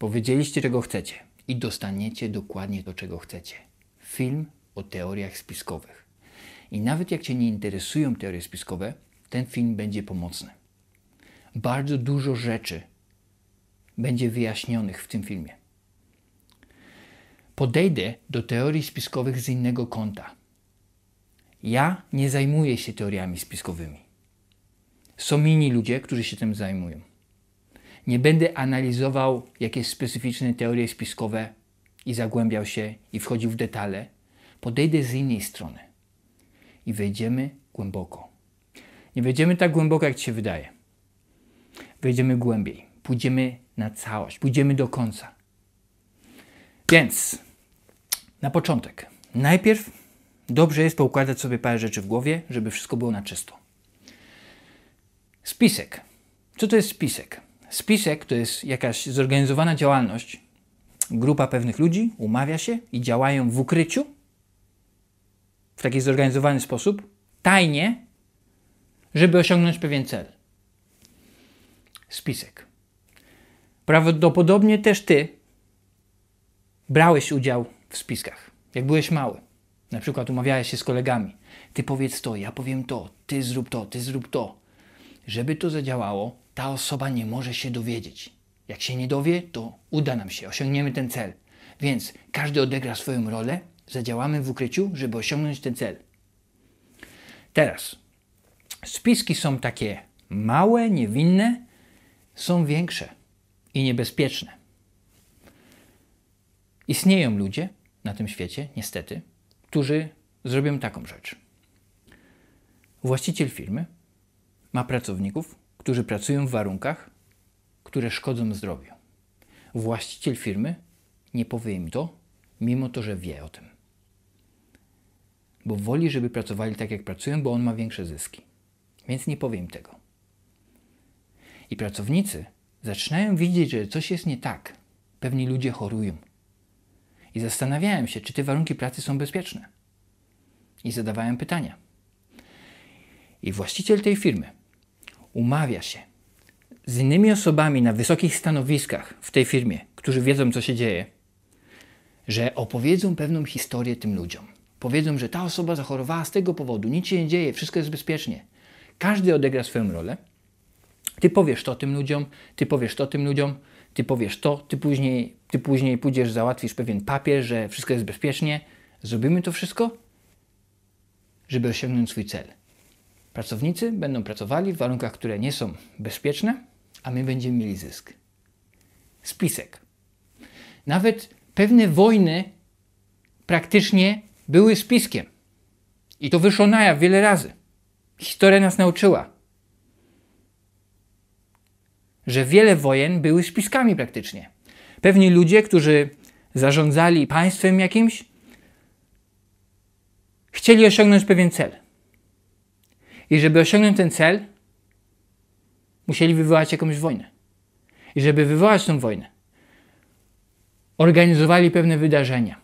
Powiedzieliście, czego chcecie i dostaniecie dokładnie to, czego chcecie. Film o teoriach spiskowych. I nawet jak Cię nie interesują teorie spiskowe, ten film będzie pomocny. Bardzo dużo rzeczy będzie wyjaśnionych w tym filmie. Podejdę do teorii spiskowych z innego kąta. Ja nie zajmuję się teoriami spiskowymi. Są inni ludzie, którzy się tym zajmują. Nie będę analizował jakieś specyficzne teorie spiskowe i zagłębiał się i wchodził w detale. Podejdę z innej strony i wejdziemy głęboko. Nie wejdziemy tak głęboko, jak ci się wydaje. Wejdziemy głębiej. Pójdziemy na całość. Pójdziemy do końca. Więc na początek. Najpierw dobrze jest poukładać sobie parę rzeczy w głowie, żeby wszystko było na czysto. Spisek. Co to jest spisek? Spisek to jest jakaś zorganizowana działalność. Grupa pewnych ludzi umawia się i działają w ukryciu, w taki zorganizowany sposób, tajnie, żeby osiągnąć pewien cel. Spisek. Prawdopodobnie też ty brałeś udział w spiskach, jak byłeś mały. Na przykład umawiałeś się z kolegami. Ty powiedz to, ja powiem to, ty zrób to, ty zrób to. Żeby to zadziałało, ta osoba nie może się dowiedzieć. Jak się nie dowie, to uda nam się, osiągniemy ten cel. Więc każdy odegra swoją rolę, zadziałamy w ukryciu, żeby osiągnąć ten cel. Teraz, spiski są takie małe, niewinne, są większe i niebezpieczne. Istnieją ludzie na tym świecie, niestety, którzy zrobią taką rzecz. Właściciel firmy ma pracowników, którzy pracują w warunkach, które szkodzą zdrowiu. Właściciel firmy nie powie im to, mimo to, że wie o tym. Bo woli, żeby pracowali tak, jak pracują, bo on ma większe zyski. Więc nie powiem tego. I pracownicy zaczynają widzieć, że coś jest nie tak. Pewni ludzie chorują. I zastanawiałem się, czy te warunki pracy są bezpieczne. I zadawałem pytania. I właściciel tej firmy umawia się z innymi osobami na wysokich stanowiskach w tej firmie, którzy wiedzą, co się dzieje, że opowiedzą pewną historię tym ludziom. Powiedzą, że ta osoba zachorowała z tego powodu, nic się nie dzieje, wszystko jest bezpiecznie. Każdy odegra swoją rolę. Ty powiesz to tym ludziom, ty powiesz to tym ludziom, ty powiesz to, ty później, ty później pójdziesz, załatwisz pewien papier, że wszystko jest bezpiecznie. Zrobimy to wszystko, żeby osiągnąć swój cel. Pracownicy będą pracowali w warunkach, które nie są bezpieczne, a my będziemy mieli zysk. Spisek. Nawet pewne wojny praktycznie były spiskiem. I to wyszło na jaw wiele razy. Historia nas nauczyła, że wiele wojen były spiskami praktycznie. Pewni ludzie, którzy zarządzali państwem jakimś, chcieli osiągnąć pewien cel. I żeby osiągnąć ten cel, musieli wywołać jakąś wojnę. I żeby wywołać tę wojnę, organizowali pewne wydarzenia.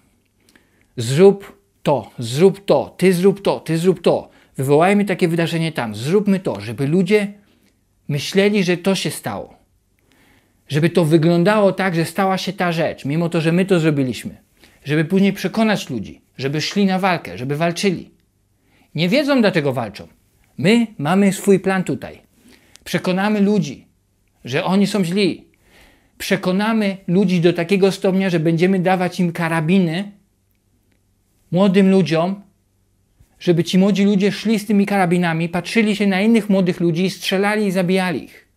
Zrób to, zrób to, ty zrób to, ty zrób to. Wywołajmy takie wydarzenie tam, zróbmy to, żeby ludzie myśleli, że to się stało. Żeby to wyglądało tak, że stała się ta rzecz, mimo to, że my to zrobiliśmy. Żeby później przekonać ludzi, żeby szli na walkę, żeby walczyli. Nie wiedzą, dlaczego walczą. My mamy swój plan tutaj. Przekonamy ludzi, że oni są źli. Przekonamy ludzi do takiego stopnia, że będziemy dawać im karabiny młodym ludziom, żeby ci młodzi ludzie szli z tymi karabinami, patrzyli się na innych młodych ludzi, strzelali i zabijali ich.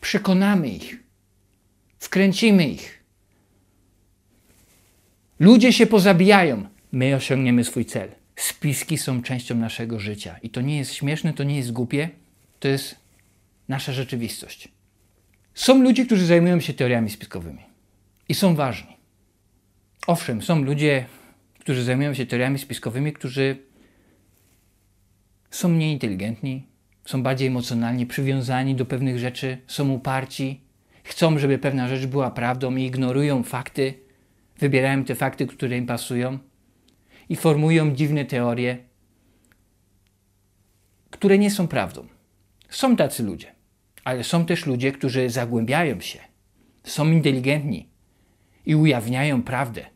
Przekonamy ich. Wkręcimy ich. Ludzie się pozabijają. My osiągniemy swój cel. Spiski są częścią naszego życia. I to nie jest śmieszne, to nie jest głupie, to jest nasza rzeczywistość. Są ludzie, którzy zajmują się teoriami spiskowymi i są ważni. Owszem, są ludzie, którzy zajmują się teoriami spiskowymi, którzy są mniej inteligentni, są bardziej emocjonalnie przywiązani do pewnych rzeczy, są uparci, chcą, żeby pewna rzecz była prawdą i ignorują fakty, wybierają te fakty, które im pasują i formują dziwne teorie, które nie są prawdą. Są tacy ludzie, ale są też ludzie, którzy zagłębiają się są inteligentni i ujawniają prawdę.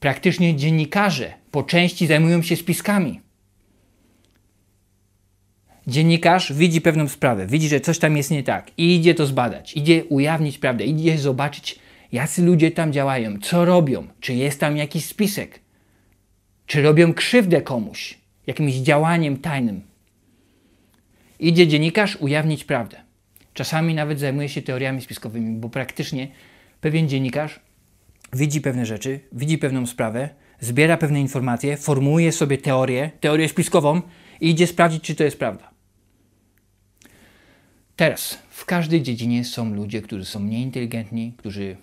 Praktycznie dziennikarze po części zajmują się spiskami. Dziennikarz widzi pewną sprawę, widzi, że coś tam jest nie tak i idzie to zbadać, idzie ujawnić prawdę, idzie zobaczyć, jacy ludzie tam działają, co robią, czy jest tam jakiś spisek, czy robią krzywdę komuś, jakimś działaniem tajnym. Idzie dziennikarz ujawnić prawdę. Czasami nawet zajmuje się teoriami spiskowymi, bo praktycznie pewien dziennikarz widzi pewne rzeczy, widzi pewną sprawę, zbiera pewne informacje, formułuje sobie teorię, teorię spiskową i idzie sprawdzić, czy to jest prawda. Teraz, w każdej dziedzinie są ludzie, którzy są mniej inteligentni, którzy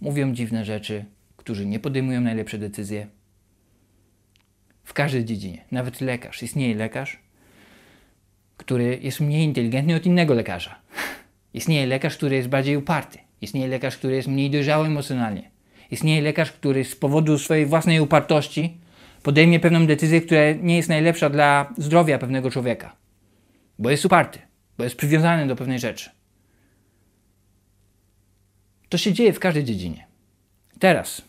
mówią dziwne rzeczy, którzy nie podejmują najlepsze decyzje. W każdej dziedzinie, nawet lekarz. Istnieje lekarz, który jest mniej inteligentny od innego lekarza. Istnieje lekarz, który jest bardziej uparty. Istnieje lekarz, który jest mniej dojrzały emocjonalnie. Istnieje lekarz, który z powodu swojej własnej upartości podejmie pewną decyzję, która nie jest najlepsza dla zdrowia pewnego człowieka. Bo jest uparty, bo jest przywiązany do pewnej rzeczy. To się dzieje w każdej dziedzinie. Teraz.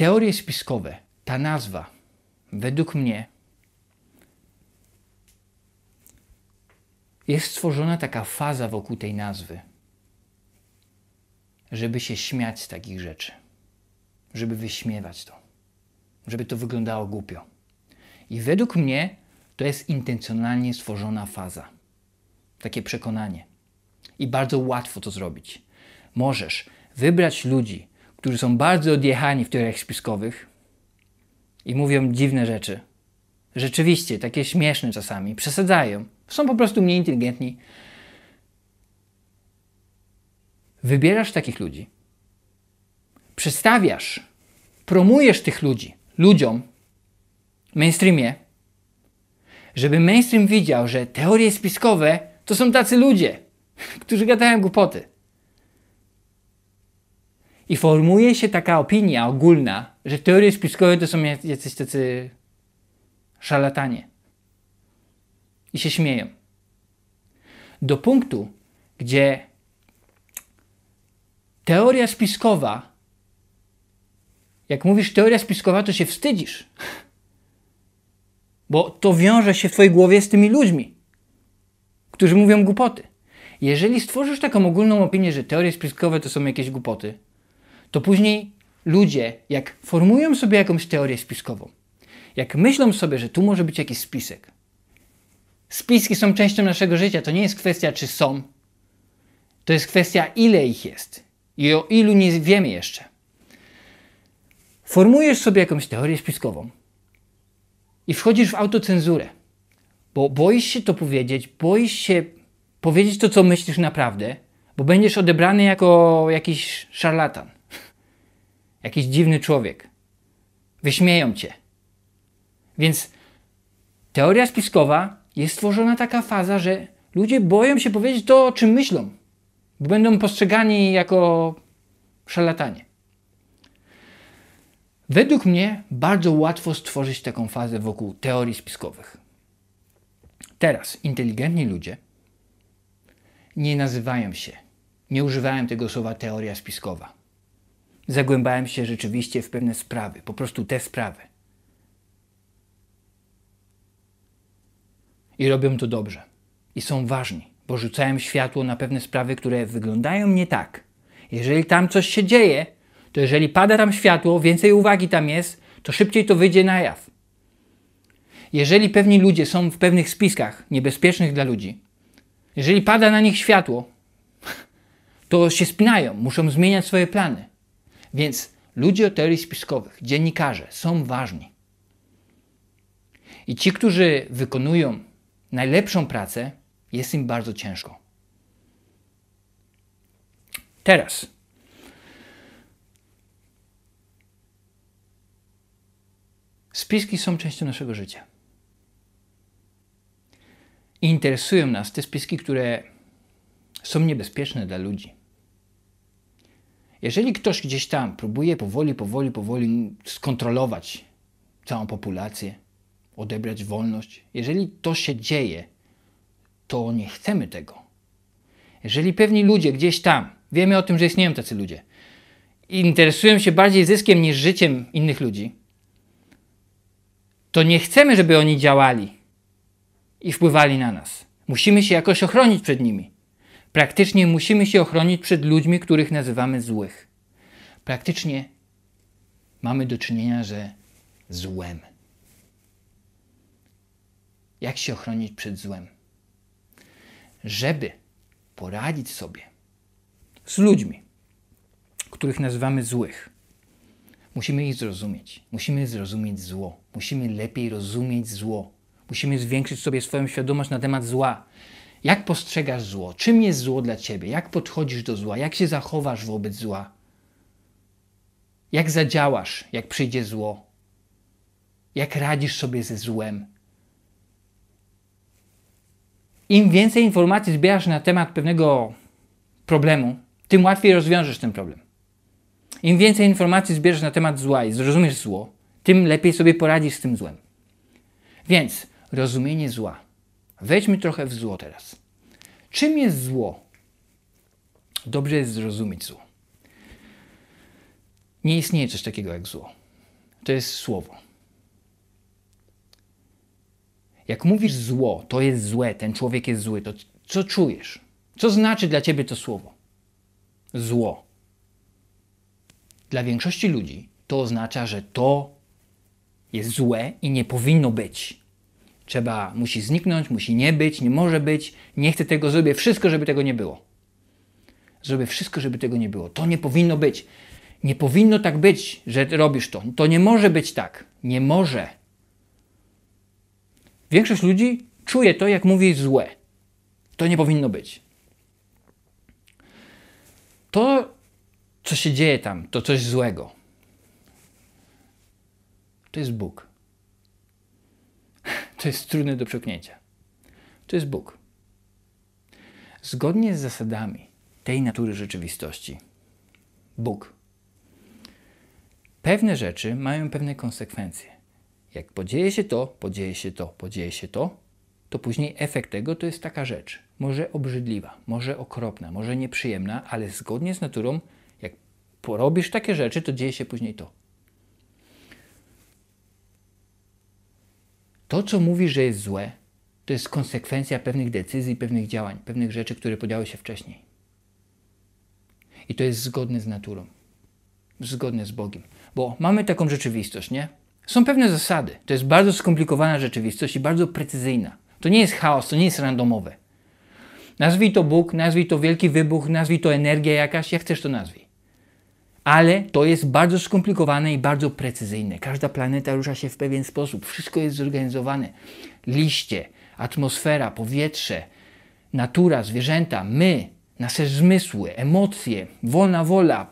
Teorie spiskowe, ta nazwa, według mnie, jest stworzona taka faza wokół tej nazwy, żeby się śmiać z takich rzeczy, żeby wyśmiewać to, żeby to wyglądało głupio. I według mnie to jest intencjonalnie stworzona faza, takie przekonanie. I bardzo łatwo to zrobić. Możesz wybrać ludzi, którzy są bardzo odjechani w teoriach spiskowych i mówią dziwne rzeczy. Rzeczywiście, takie śmieszne czasami, przesadzają są po prostu mniej inteligentni. Wybierasz takich ludzi, przedstawiasz, promujesz tych ludzi ludziom, mainstreamie, żeby mainstream widział, że teorie spiskowe to są tacy ludzie, którzy gadają głupoty. I formuje się taka opinia ogólna, że teorie spiskowe to są jacyś tacy szarlatanie i się śmieją. Do punktu, gdzie teoria spiskowa, jak mówisz teoria spiskowa, to się wstydzisz. Bo to wiąże się w Twojej głowie z tymi ludźmi, którzy mówią głupoty. Jeżeli stworzysz taką ogólną opinię, że teorie spiskowe to są jakieś głupoty, to później ludzie, jak formują sobie jakąś teorię spiskową, jak myślą sobie, że tu może być jakiś spisek, Spiski są częścią naszego życia. To nie jest kwestia, czy są. To jest kwestia, ile ich jest. I o ilu nie wiemy jeszcze. Formujesz sobie jakąś teorię spiskową i wchodzisz w autocenzurę, bo boisz się to powiedzieć, boisz się powiedzieć to, co myślisz naprawdę, bo będziesz odebrany jako jakiś szarlatan, jakiś dziwny człowiek. Wyśmieją cię. Więc teoria spiskowa jest stworzona taka faza, że ludzie boją się powiedzieć to, o czym myślą, bo będą postrzegani jako szarlatanie. Według mnie bardzo łatwo stworzyć taką fazę wokół teorii spiskowych. Teraz inteligentni ludzie nie nazywają się, nie używają tego słowa teoria spiskowa. Zagłębają się rzeczywiście w pewne sprawy, po prostu te sprawy. i robią to dobrze. I są ważni, bo rzucają światło na pewne sprawy, które wyglądają nie tak. Jeżeli tam coś się dzieje, to jeżeli pada tam światło, więcej uwagi tam jest, to szybciej to wyjdzie na jaw. Jeżeli pewni ludzie są w pewnych spiskach niebezpiecznych dla ludzi, jeżeli pada na nich światło, to się spinają, muszą zmieniać swoje plany. Więc ludzie o teorii spiskowych, dziennikarze są ważni. I ci, którzy wykonują najlepszą pracę, jest im bardzo ciężko. Teraz. Spiski są częścią naszego życia. Interesują nas te spiski, które są niebezpieczne dla ludzi. Jeżeli ktoś gdzieś tam próbuje powoli, powoli, powoli skontrolować całą populację, odebrać wolność. Jeżeli to się dzieje, to nie chcemy tego. Jeżeli pewni ludzie gdzieś tam, wiemy o tym, że istnieją tacy ludzie, interesują się bardziej zyskiem niż życiem innych ludzi, to nie chcemy, żeby oni działali i wpływali na nas. Musimy się jakoś ochronić przed nimi. Praktycznie musimy się ochronić przed ludźmi, których nazywamy złych. Praktycznie mamy do czynienia ze złem. Jak się ochronić przed złem? Żeby poradzić sobie z ludźmi, których nazywamy złych, musimy ich zrozumieć. Musimy zrozumieć zło. Musimy lepiej rozumieć zło. Musimy zwiększyć sobie swoją świadomość na temat zła. Jak postrzegasz zło? Czym jest zło dla ciebie? Jak podchodzisz do zła? Jak się zachowasz wobec zła? Jak zadziałasz, jak przyjdzie zło? Jak radzisz sobie ze złem? Im więcej informacji zbierasz na temat pewnego problemu, tym łatwiej rozwiążesz ten problem. Im więcej informacji zbierzesz na temat zła i zrozumiesz zło, tym lepiej sobie poradzisz z tym złem. Więc rozumienie zła. Wejdźmy trochę w zło teraz. Czym jest zło? Dobrze jest zrozumieć zło. Nie istnieje coś takiego jak zło. To jest słowo. Jak mówisz zło, to jest złe, ten człowiek jest zły, to co czujesz? Co znaczy dla ciebie to słowo? Zło. Dla większości ludzi to oznacza, że to jest złe i nie powinno być. Trzeba, musi zniknąć, musi nie być, nie może być, nie chcę tego, zrobię wszystko, żeby tego nie było. Zrobię wszystko, żeby tego nie było. To nie powinno być. Nie powinno tak być, że robisz to. To nie może być tak. Nie może. Większość ludzi czuje to, jak mówi złe. To nie powinno być. To, co się dzieje tam, to coś złego. To jest Bóg. To jest trudne do przeknięcia. To jest Bóg. Zgodnie z zasadami tej natury rzeczywistości, Bóg. Pewne rzeczy mają pewne konsekwencje. Jak podzieje się to, podzieje się to, podzieje się to, to później efekt tego to jest taka rzecz. Może obrzydliwa, może okropna, może nieprzyjemna, ale zgodnie z naturą, jak porobisz takie rzeczy, to dzieje się później to. To, co mówisz, że jest złe, to jest konsekwencja pewnych decyzji, pewnych działań, pewnych rzeczy, które podziały się wcześniej. I to jest zgodne z naturą, zgodne z Bogiem. Bo mamy taką rzeczywistość, nie? Są pewne zasady. To jest bardzo skomplikowana rzeczywistość i bardzo precyzyjna. To nie jest chaos, to nie jest randomowe. Nazwij to Bóg, nazwij to wielki wybuch, nazwij to energia jakaś, jak chcesz to nazwij. Ale to jest bardzo skomplikowane i bardzo precyzyjne. Każda planeta rusza się w pewien sposób. Wszystko jest zorganizowane. Liście, atmosfera, powietrze, natura, zwierzęta, my, nasze zmysły, emocje, wolna wola,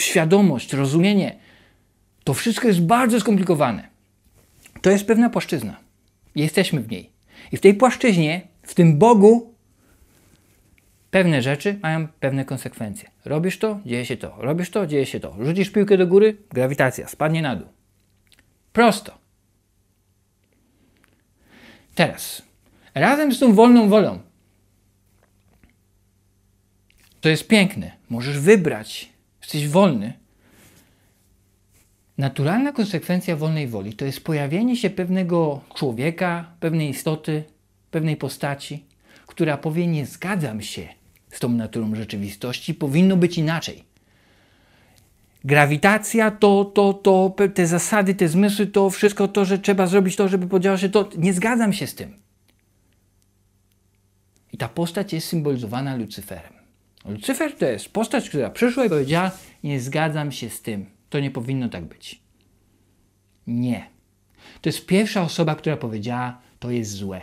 świadomość, rozumienie – to wszystko jest bardzo skomplikowane. To jest pewna płaszczyzna. Jesteśmy w niej. I w tej płaszczyźnie, w tym Bogu, pewne rzeczy mają pewne konsekwencje. Robisz to, dzieje się to. Robisz to, dzieje się to. Rzucisz piłkę do góry, grawitacja, spadnie na dół. Prosto. Teraz, razem z tą wolną wolą, to jest piękne. Możesz wybrać, jesteś wolny, Naturalna konsekwencja wolnej woli to jest pojawienie się pewnego człowieka, pewnej istoty, pewnej postaci, która powie: Nie zgadzam się z tą naturą rzeczywistości, powinno być inaczej. Grawitacja to, to, to, te zasady, te zmysły, to wszystko to, że trzeba zrobić to, żeby podziałać się, to nie zgadzam się z tym. I ta postać jest symbolizowana Lucyferem. Lucyfer to jest postać, która przyszła i powiedziała: Nie zgadzam się z tym to nie powinno tak być. Nie. To jest pierwsza osoba, która powiedziała, to jest złe.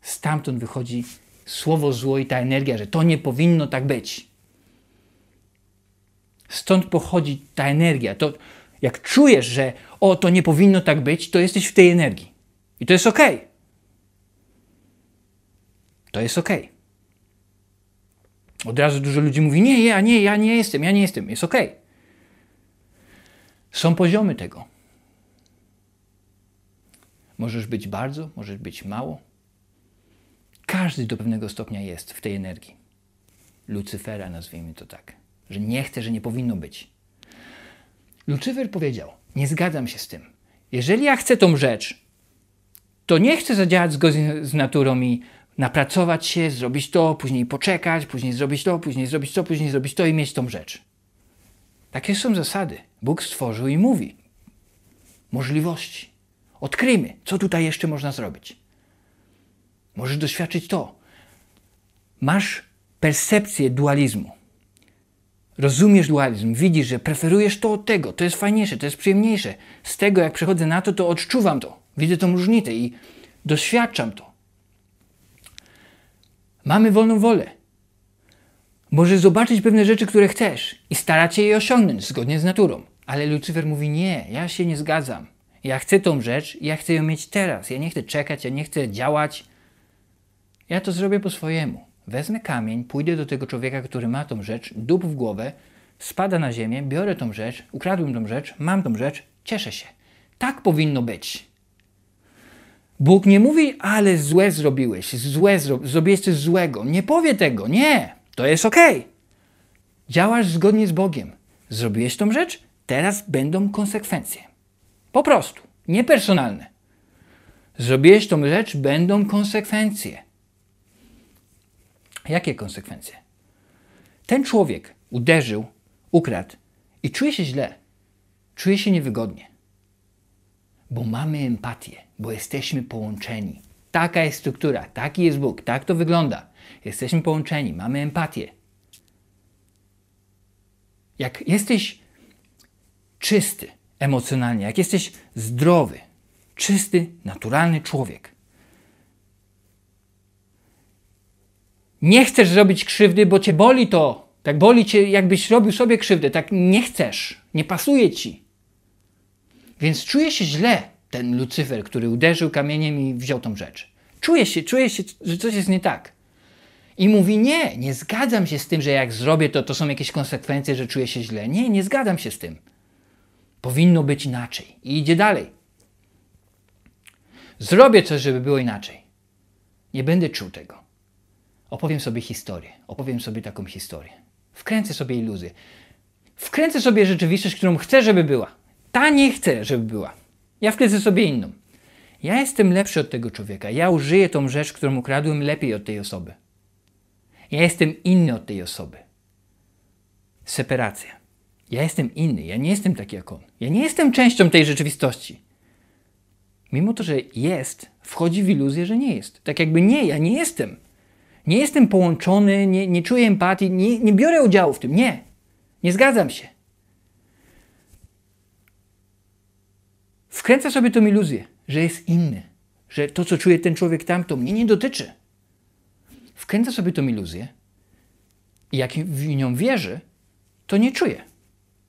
Stamtąd wychodzi słowo zło i ta energia, że to nie powinno tak być. Stąd pochodzi ta energia. To jak czujesz, że o, to nie powinno tak być, to jesteś w tej energii. I to jest ok. To jest ok. Od razu dużo ludzi mówi: Nie, ja nie, ja nie jestem, ja nie jestem. Jest ok. Są poziomy tego. Możesz być bardzo, możesz być mało. Każdy do pewnego stopnia jest w tej energii. Lucyfera, nazwijmy to tak. Że nie chce, że nie powinno być. Lucyfer powiedział: Nie zgadzam się z tym. Jeżeli ja chcę tą rzecz, to nie chcę zadziałać zgodnie z naturą i napracować się, zrobić to, później poczekać, później zrobić to, później zrobić to, później zrobić to i mieć tą rzecz. Takie są zasady. Bóg stworzył i mówi. Możliwości. Odkryjmy, co tutaj jeszcze można zrobić. Możesz doświadczyć to. Masz percepcję dualizmu. Rozumiesz dualizm, widzisz, że preferujesz to od tego, to jest fajniejsze, to jest przyjemniejsze. Z tego, jak przechodzę na to, to odczuwam to, widzę tą różnicę i doświadczam to. Mamy wolną wolę. Możesz zobaczyć pewne rzeczy, które chcesz i starać się je osiągnąć zgodnie z naturą. Ale Lucyfer mówi: Nie, ja się nie zgadzam. Ja chcę tą rzecz, ja chcę ją mieć teraz. Ja nie chcę czekać, ja nie chcę działać. Ja to zrobię po swojemu. Wezmę kamień, pójdę do tego człowieka, który ma tą rzecz, dup w głowę, spada na ziemię, biorę tą rzecz, ukradłem tą rzecz, mam tą rzecz, cieszę się. Tak powinno być. Bóg nie mówi, ale złe zrobiłeś, złe zro zrobiłeś coś złego. Nie powie tego, nie, to jest ok. Działasz zgodnie z Bogiem. Zrobiłeś tą rzecz, teraz będą konsekwencje. Po prostu, niepersonalne. Zrobiłeś tą rzecz, będą konsekwencje. Jakie konsekwencje? Ten człowiek uderzył, ukradł i czuje się źle, czuje się niewygodnie, bo mamy empatię, bo jesteśmy połączeni. Taka jest struktura, taki jest Bóg, tak to wygląda. Jesteśmy połączeni, mamy empatię. Jak jesteś czysty emocjonalnie, jak jesteś zdrowy, czysty, naturalny człowiek, Nie chcesz zrobić krzywdy, bo cię boli to. Tak boli cię, jakbyś robił sobie krzywdę. Tak nie chcesz. Nie pasuje ci. Więc czuje się źle ten Lucyfer, który uderzył kamieniem i wziął tą rzecz. Czuje się, czuje się, że coś jest nie tak. I mówi: Nie, nie zgadzam się z tym, że jak zrobię to, to są jakieś konsekwencje, że czuję się źle. Nie, nie zgadzam się z tym. Powinno być inaczej. I idzie dalej. Zrobię coś, żeby było inaczej. Nie będę czuł tego opowiem sobie historię, opowiem sobie taką historię. Wkręcę sobie iluzję. Wkręcę sobie rzeczywistość, którą chcę, żeby była. Ta nie chcę, żeby była. Ja wkręcę sobie inną. Ja jestem lepszy od tego człowieka. Ja użyję tą rzecz, którą ukradłem, lepiej od tej osoby. Ja jestem inny od tej osoby. Separacja. Ja jestem inny. Ja nie jestem taki jak on. Ja nie jestem częścią tej rzeczywistości. Mimo to, że jest, wchodzi w iluzję, że nie jest. Tak jakby nie, ja nie jestem. Nie jestem połączony, nie, nie czuję empatii, nie, nie biorę udziału w tym. Nie. Nie zgadzam się. Wkręca sobie tą iluzję, że jest inny, że to, co czuje ten człowiek tam, to mnie nie dotyczy. Wkręca sobie tą iluzję i jak w nią wierzy, to nie czuje.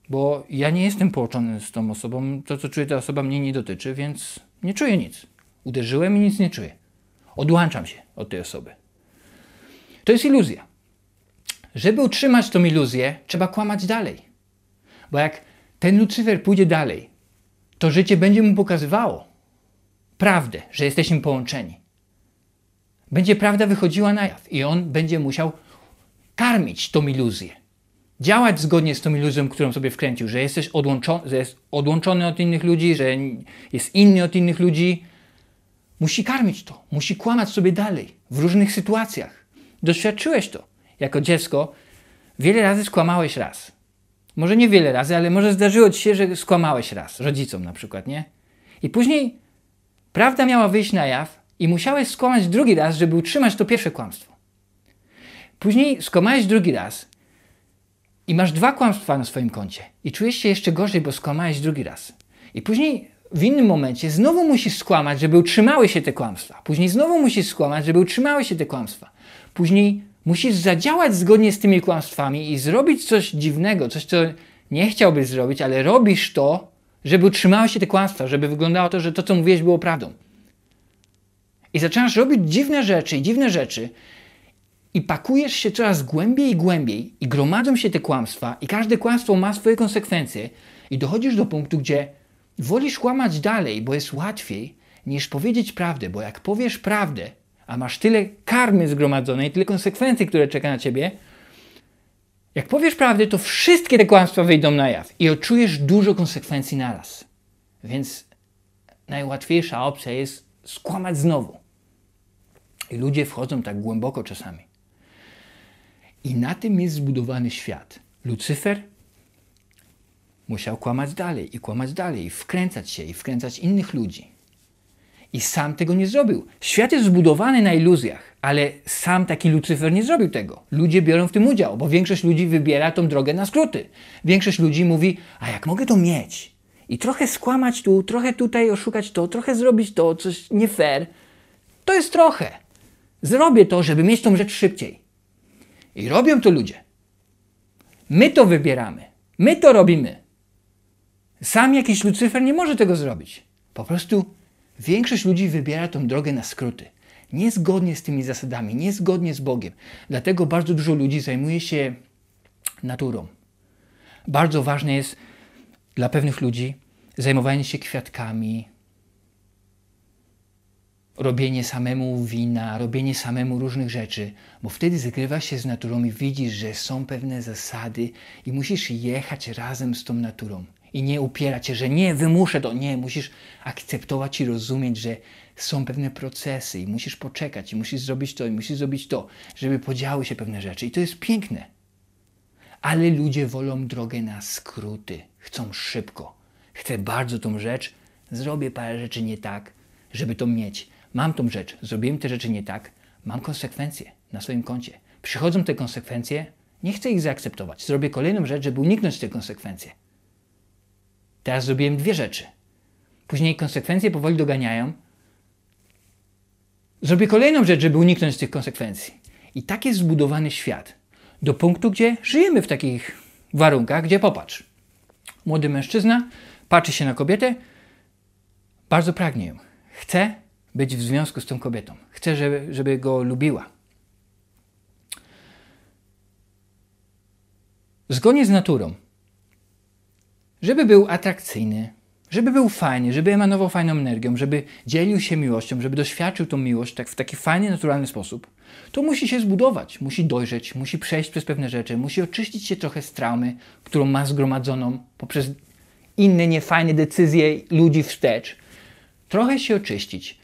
Bo ja nie jestem połączony z tą osobą, to, co czuje ta osoba, mnie nie dotyczy, więc nie czuję nic. Uderzyłem i nic nie czuję. Odłączam się od tej osoby. To jest iluzja. Żeby utrzymać tą iluzję, trzeba kłamać dalej. Bo jak ten Lucyfer pójdzie dalej, to życie będzie mu pokazywało prawdę, że jesteśmy połączeni. Będzie prawda wychodziła na jaw i on będzie musiał karmić tą iluzję. Działać zgodnie z tą iluzją, którą sobie wkręcił, że jesteś odłączony, że jest odłączony od innych ludzi, że jest inny od innych ludzi. Musi karmić to, musi kłamać sobie dalej w różnych sytuacjach. Doświadczyłeś to. Jako dziecko wiele razy skłamałeś raz. Może nie wiele razy, ale może zdarzyło ci się, że skłamałeś raz, rodzicom na przykład, nie? I później prawda miała wyjść na jaw i musiałeś skłamać drugi raz, żeby utrzymać to pierwsze kłamstwo. Później skłamałeś drugi raz i masz dwa kłamstwa na swoim koncie i czujesz się jeszcze gorzej, bo skłamałeś drugi raz. I później w innym momencie znowu musisz skłamać, żeby utrzymały się te kłamstwa. Później znowu musisz skłamać, żeby utrzymały się te kłamstwa. Później musisz zadziałać zgodnie z tymi kłamstwami i zrobić coś dziwnego, coś, co nie chciałbyś zrobić, ale robisz to, żeby utrzymały się te kłamstwa, żeby wyglądało to, że to, co mówiłeś, było prawdą. I zaczynasz robić dziwne rzeczy i dziwne rzeczy, i pakujesz się coraz głębiej i głębiej, i gromadzą się te kłamstwa, i każde kłamstwo ma swoje konsekwencje, i dochodzisz do punktu, gdzie wolisz kłamać dalej, bo jest łatwiej, niż powiedzieć prawdę, bo jak powiesz prawdę, a masz tyle karmy zgromadzonej, tyle konsekwencji, które czeka na ciebie, jak powiesz prawdę, to wszystkie te kłamstwa wyjdą na jaw i odczujesz dużo konsekwencji naraz. Więc najłatwiejsza opcja jest skłamać znowu. I ludzie wchodzą tak głęboko czasami. I na tym jest zbudowany świat. Lucyfer musiał kłamać dalej i kłamać dalej, i wkręcać się i wkręcać innych ludzi. I sam tego nie zrobił. Świat jest zbudowany na iluzjach, ale sam taki Lucyfer nie zrobił tego. Ludzie biorą w tym udział, bo większość ludzi wybiera tą drogę na skróty. Większość ludzi mówi, a jak mogę to mieć? I trochę skłamać tu, trochę tutaj oszukać to, trochę zrobić to, coś nie fair. To jest trochę. Zrobię to, żeby mieć tą rzecz szybciej. I robią to ludzie. My to wybieramy. My to robimy. Sam jakiś Lucyfer nie może tego zrobić. Po prostu większość ludzi wybiera tą drogę na skróty. Niezgodnie z tymi zasadami, niezgodnie z Bogiem. Dlatego bardzo dużo ludzi zajmuje się naturą. Bardzo ważne jest dla pewnych ludzi zajmowanie się kwiatkami, robienie samemu wina, robienie samemu różnych rzeczy, bo wtedy zgrywasz się z naturą i widzisz, że są pewne zasady i musisz jechać razem z tą naturą. I nie upierać się, że nie, wymuszę to. Nie, musisz akceptować i rozumieć, że są pewne procesy i musisz poczekać, i musisz zrobić to, i musisz zrobić to, żeby podziały się pewne rzeczy. I to jest piękne. Ale ludzie wolą drogę na skróty. Chcą szybko. Chcę bardzo tą rzecz, zrobię parę rzeczy nie tak, żeby to mieć. Mam tą rzecz, zrobiłem te rzeczy nie tak, mam konsekwencje na swoim koncie. Przychodzą te konsekwencje, nie chcę ich zaakceptować. Zrobię kolejną rzecz, żeby uniknąć tych konsekwencji. Teraz zrobiłem dwie rzeczy. Później konsekwencje powoli doganiają. Zrobię kolejną rzecz, żeby uniknąć tych konsekwencji. I tak jest zbudowany świat. Do punktu, gdzie żyjemy w takich warunkach, gdzie popatrz. Młody mężczyzna patrzy się na kobietę, bardzo pragnie ją. Chce być w związku z tą kobietą. Chce, żeby, żeby go lubiła. Zgodnie z naturą żeby był atrakcyjny, żeby był fajny, żeby emanował fajną energią, żeby dzielił się miłością, żeby doświadczył tą miłość tak w taki fajny, naturalny sposób, to musi się zbudować, musi dojrzeć, musi przejść przez pewne rzeczy, musi oczyścić się trochę z traumy, którą ma zgromadzoną poprzez inne niefajne decyzje ludzi wstecz. Trochę się oczyścić,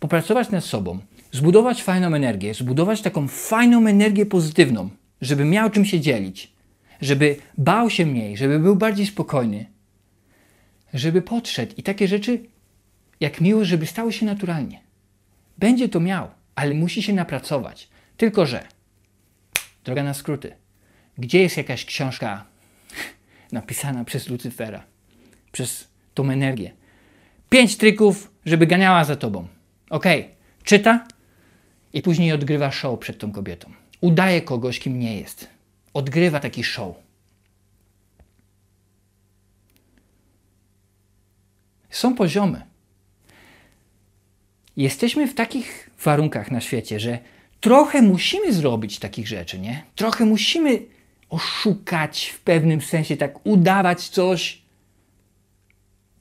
popracować nad sobą, zbudować fajną energię, zbudować taką fajną energię pozytywną, żeby miał czym się dzielić żeby bał się mniej, żeby był bardziej spokojny, żeby podszedł i takie rzeczy jak miłość, żeby stały się naturalnie. Będzie to miał, ale musi się napracować. Tylko, że droga na skróty. Gdzie jest jakaś książka napisana przez Lucyfera, przez tą energię? Pięć trików, żeby ganiała za tobą. Ok, czyta i później odgrywa show przed tą kobietą. Udaje kogoś, kim nie jest odgrywa taki show. Są poziomy. Jesteśmy w takich warunkach na świecie, że trochę musimy zrobić takich rzeczy, nie? Trochę musimy oszukać w pewnym sensie, tak udawać coś,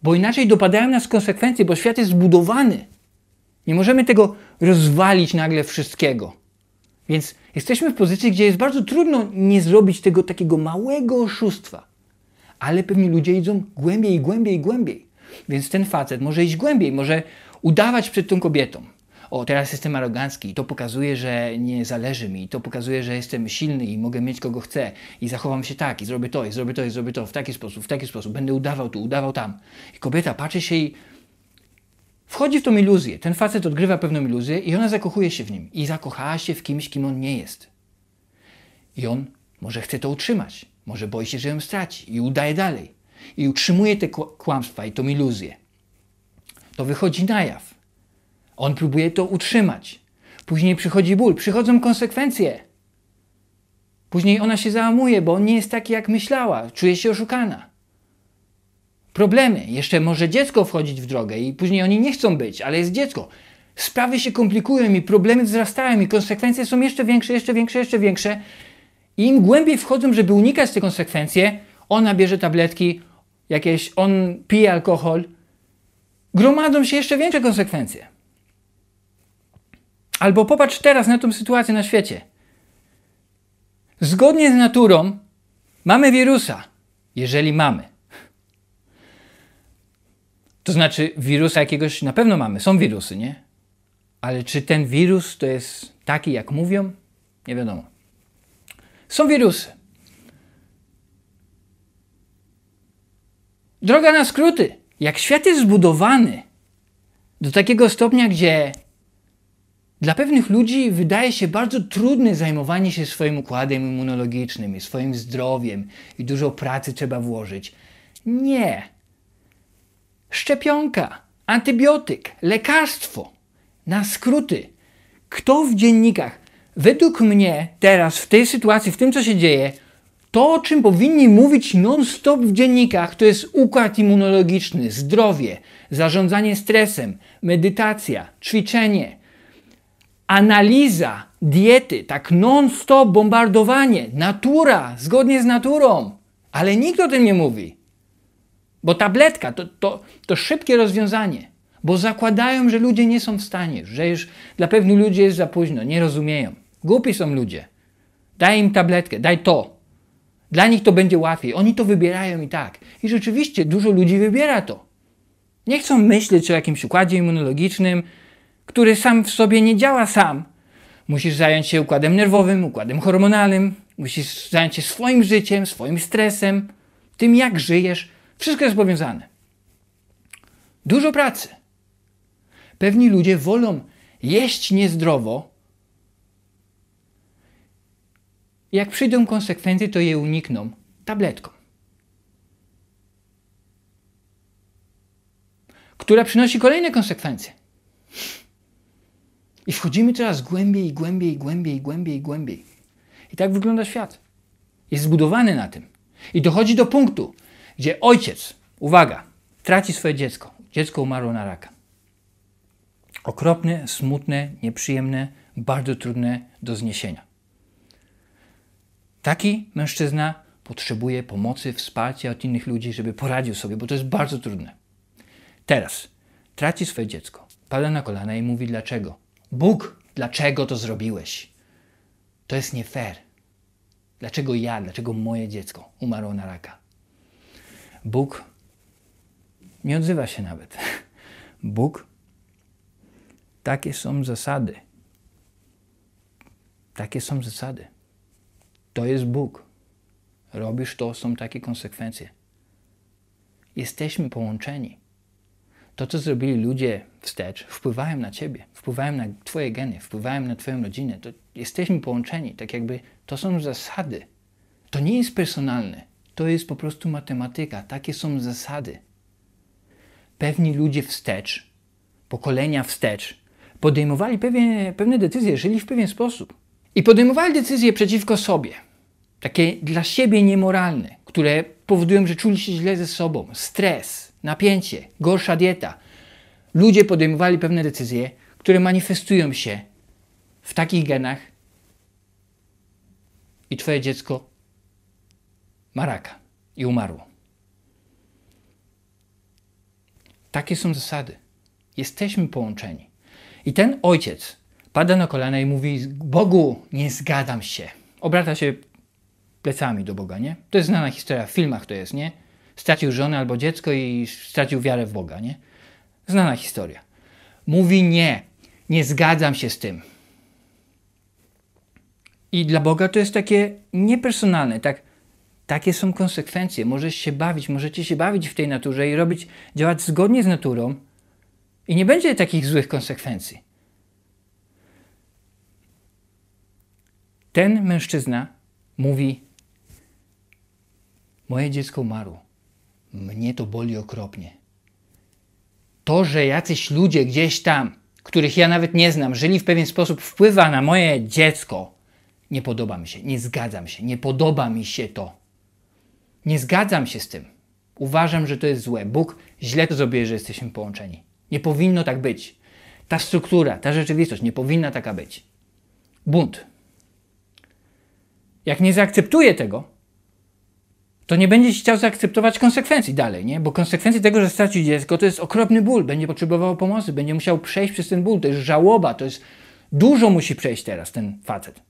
bo inaczej dopadają nas konsekwencje, bo świat jest zbudowany. Nie możemy tego rozwalić nagle wszystkiego. Więc jesteśmy w pozycji, gdzie jest bardzo trudno nie zrobić tego takiego małego oszustwa. Ale pewni ludzie idą głębiej, głębiej, głębiej. Więc ten facet może iść głębiej, może udawać przed tą kobietą. O, teraz jestem arogancki i to pokazuje, że nie zależy mi, to pokazuje, że jestem silny i mogę mieć kogo chcę i zachowam się tak, i zrobię to, i zrobię to, i zrobię to, w taki sposób, w taki sposób, będę udawał tu, udawał tam. I kobieta patrzy się i Wchodzi w tą iluzję. Ten facet odgrywa pewną iluzję i ona zakochuje się w nim. I zakochała się w kimś, kim on nie jest. I on może chce to utrzymać. Może boi się, że ją straci i udaje dalej. I utrzymuje te kłamstwa i tą iluzję. To wychodzi na jaw. On próbuje to utrzymać. Później przychodzi ból, przychodzą konsekwencje. Później ona się załamuje, bo on nie jest taki, jak myślała. Czuje się oszukana problemy. Jeszcze może dziecko wchodzić w drogę i później oni nie chcą być, ale jest dziecko. Sprawy się komplikują i problemy wzrastają i konsekwencje są jeszcze większe, jeszcze większe, jeszcze większe. I im głębiej wchodzą, żeby unikać te konsekwencje, ona bierze tabletki, jakieś, on pije alkohol, gromadzą się jeszcze większe konsekwencje. Albo popatrz teraz na tą sytuację na świecie. Zgodnie z naturą mamy wirusa, jeżeli mamy. To znaczy, wirusa jakiegoś na pewno mamy, są wirusy, nie? Ale czy ten wirus to jest taki, jak mówią? Nie wiadomo. Są wirusy. Droga na skróty. Jak świat jest zbudowany do takiego stopnia, gdzie dla pewnych ludzi wydaje się bardzo trudne zajmowanie się swoim układem immunologicznym i swoim zdrowiem i dużo pracy trzeba włożyć. Nie. Szczepionka, antybiotyk, lekarstwo. Na skróty. Kto w dziennikach, według mnie teraz w tej sytuacji, w tym co się dzieje, to, o czym powinni mówić non-stop w dziennikach, to jest układ immunologiczny, zdrowie, zarządzanie stresem, medytacja, ćwiczenie, analiza diety, tak non-stop bombardowanie, natura, zgodnie z naturą. Ale nikt o tym nie mówi. Bo tabletka to, to, to szybkie rozwiązanie. Bo zakładają, że ludzie nie są w stanie, że już dla pewnych ludzi jest za późno, nie rozumieją. Głupi są ludzie. Daj im tabletkę, daj to. Dla nich to będzie łatwiej. Oni to wybierają i tak. I rzeczywiście dużo ludzi wybiera to. Nie chcą myśleć o jakimś układzie immunologicznym, który sam w sobie nie działa sam. Musisz zająć się układem nerwowym, układem hormonalnym, musisz zająć się swoim życiem, swoim stresem, tym jak żyjesz. Wszystko jest powiązane. Dużo pracy. Pewni ludzie wolą jeść niezdrowo. Jak przyjdą konsekwencje, to je unikną tabletką. Która przynosi kolejne konsekwencje. I wchodzimy coraz głębiej, głębiej, głębiej, głębiej, głębiej. I tak wygląda świat. Jest zbudowany na tym. I dochodzi do punktu, gdzie ojciec, uwaga, traci swoje dziecko. Dziecko umarło na raka. Okropne, smutne, nieprzyjemne, bardzo trudne do zniesienia. Taki mężczyzna potrzebuje pomocy, wsparcia od innych ludzi, żeby poradził sobie, bo to jest bardzo trudne. Teraz traci swoje dziecko, pada na kolana i mówi dlaczego. Bóg, dlaczego to zrobiłeś? To jest nie fair. Dlaczego ja, dlaczego moje dziecko umarło na raka? Bóg nie odzywa się nawet. Bóg takie są zasady. Takie są zasady. To jest Bóg. Robisz to, są takie konsekwencje. Jesteśmy połączeni. To, co zrobili ludzie wstecz, wpływają na ciebie, wpływają na twoje geny, wpływają na twoją rodzinę. To jesteśmy połączeni. Tak jakby to są zasady. To nie jest personalne. To jest po prostu matematyka. Takie są zasady. Pewni ludzie wstecz, pokolenia wstecz, podejmowali pewne, pewne decyzje, żyli w pewien sposób. I podejmowali decyzje przeciwko sobie, takie dla siebie niemoralne, które powodują, że czuli się źle ze sobą. Stres, napięcie, gorsza dieta. Ludzie podejmowali pewne decyzje, które manifestują się w takich genach i twoje dziecko ma raka i umarło. Takie są zasady. Jesteśmy połączeni. I ten ojciec pada na kolana i mówi: Bogu, nie zgadzam się. Obraca się plecami do Boga, nie? To jest znana historia, w filmach to jest, nie? Stracił żonę albo dziecko i stracił wiarę w Boga, nie? Znana historia. Mówi nie, nie zgadzam się z tym. I dla Boga to jest takie niepersonalne, tak, takie są konsekwencje. Możesz się bawić, możecie się bawić w tej naturze i robić, działać zgodnie z naturą, i nie będzie takich złych konsekwencji. Ten mężczyzna mówi: Moje dziecko umarło. Mnie to boli okropnie. To, że jacyś ludzie gdzieś tam, których ja nawet nie znam, żyli w pewien sposób, wpływa na moje dziecko, nie podoba mi się, nie zgadzam się, nie podoba mi się to. Nie zgadzam się z tym. Uważam, że to jest złe. Bóg źle to zrobił, że jesteśmy połączeni. Nie powinno tak być. Ta struktura, ta rzeczywistość nie powinna taka być. Bunt. Jak nie zaakceptuje tego, to nie będzie chciał zaakceptować konsekwencji dalej, nie? Bo konsekwencje tego, że straci dziecko, to jest okropny ból. Będzie potrzebował pomocy, będzie musiał przejść przez ten ból. To jest żałoba, to jest Dużo musi przejść teraz ten facet.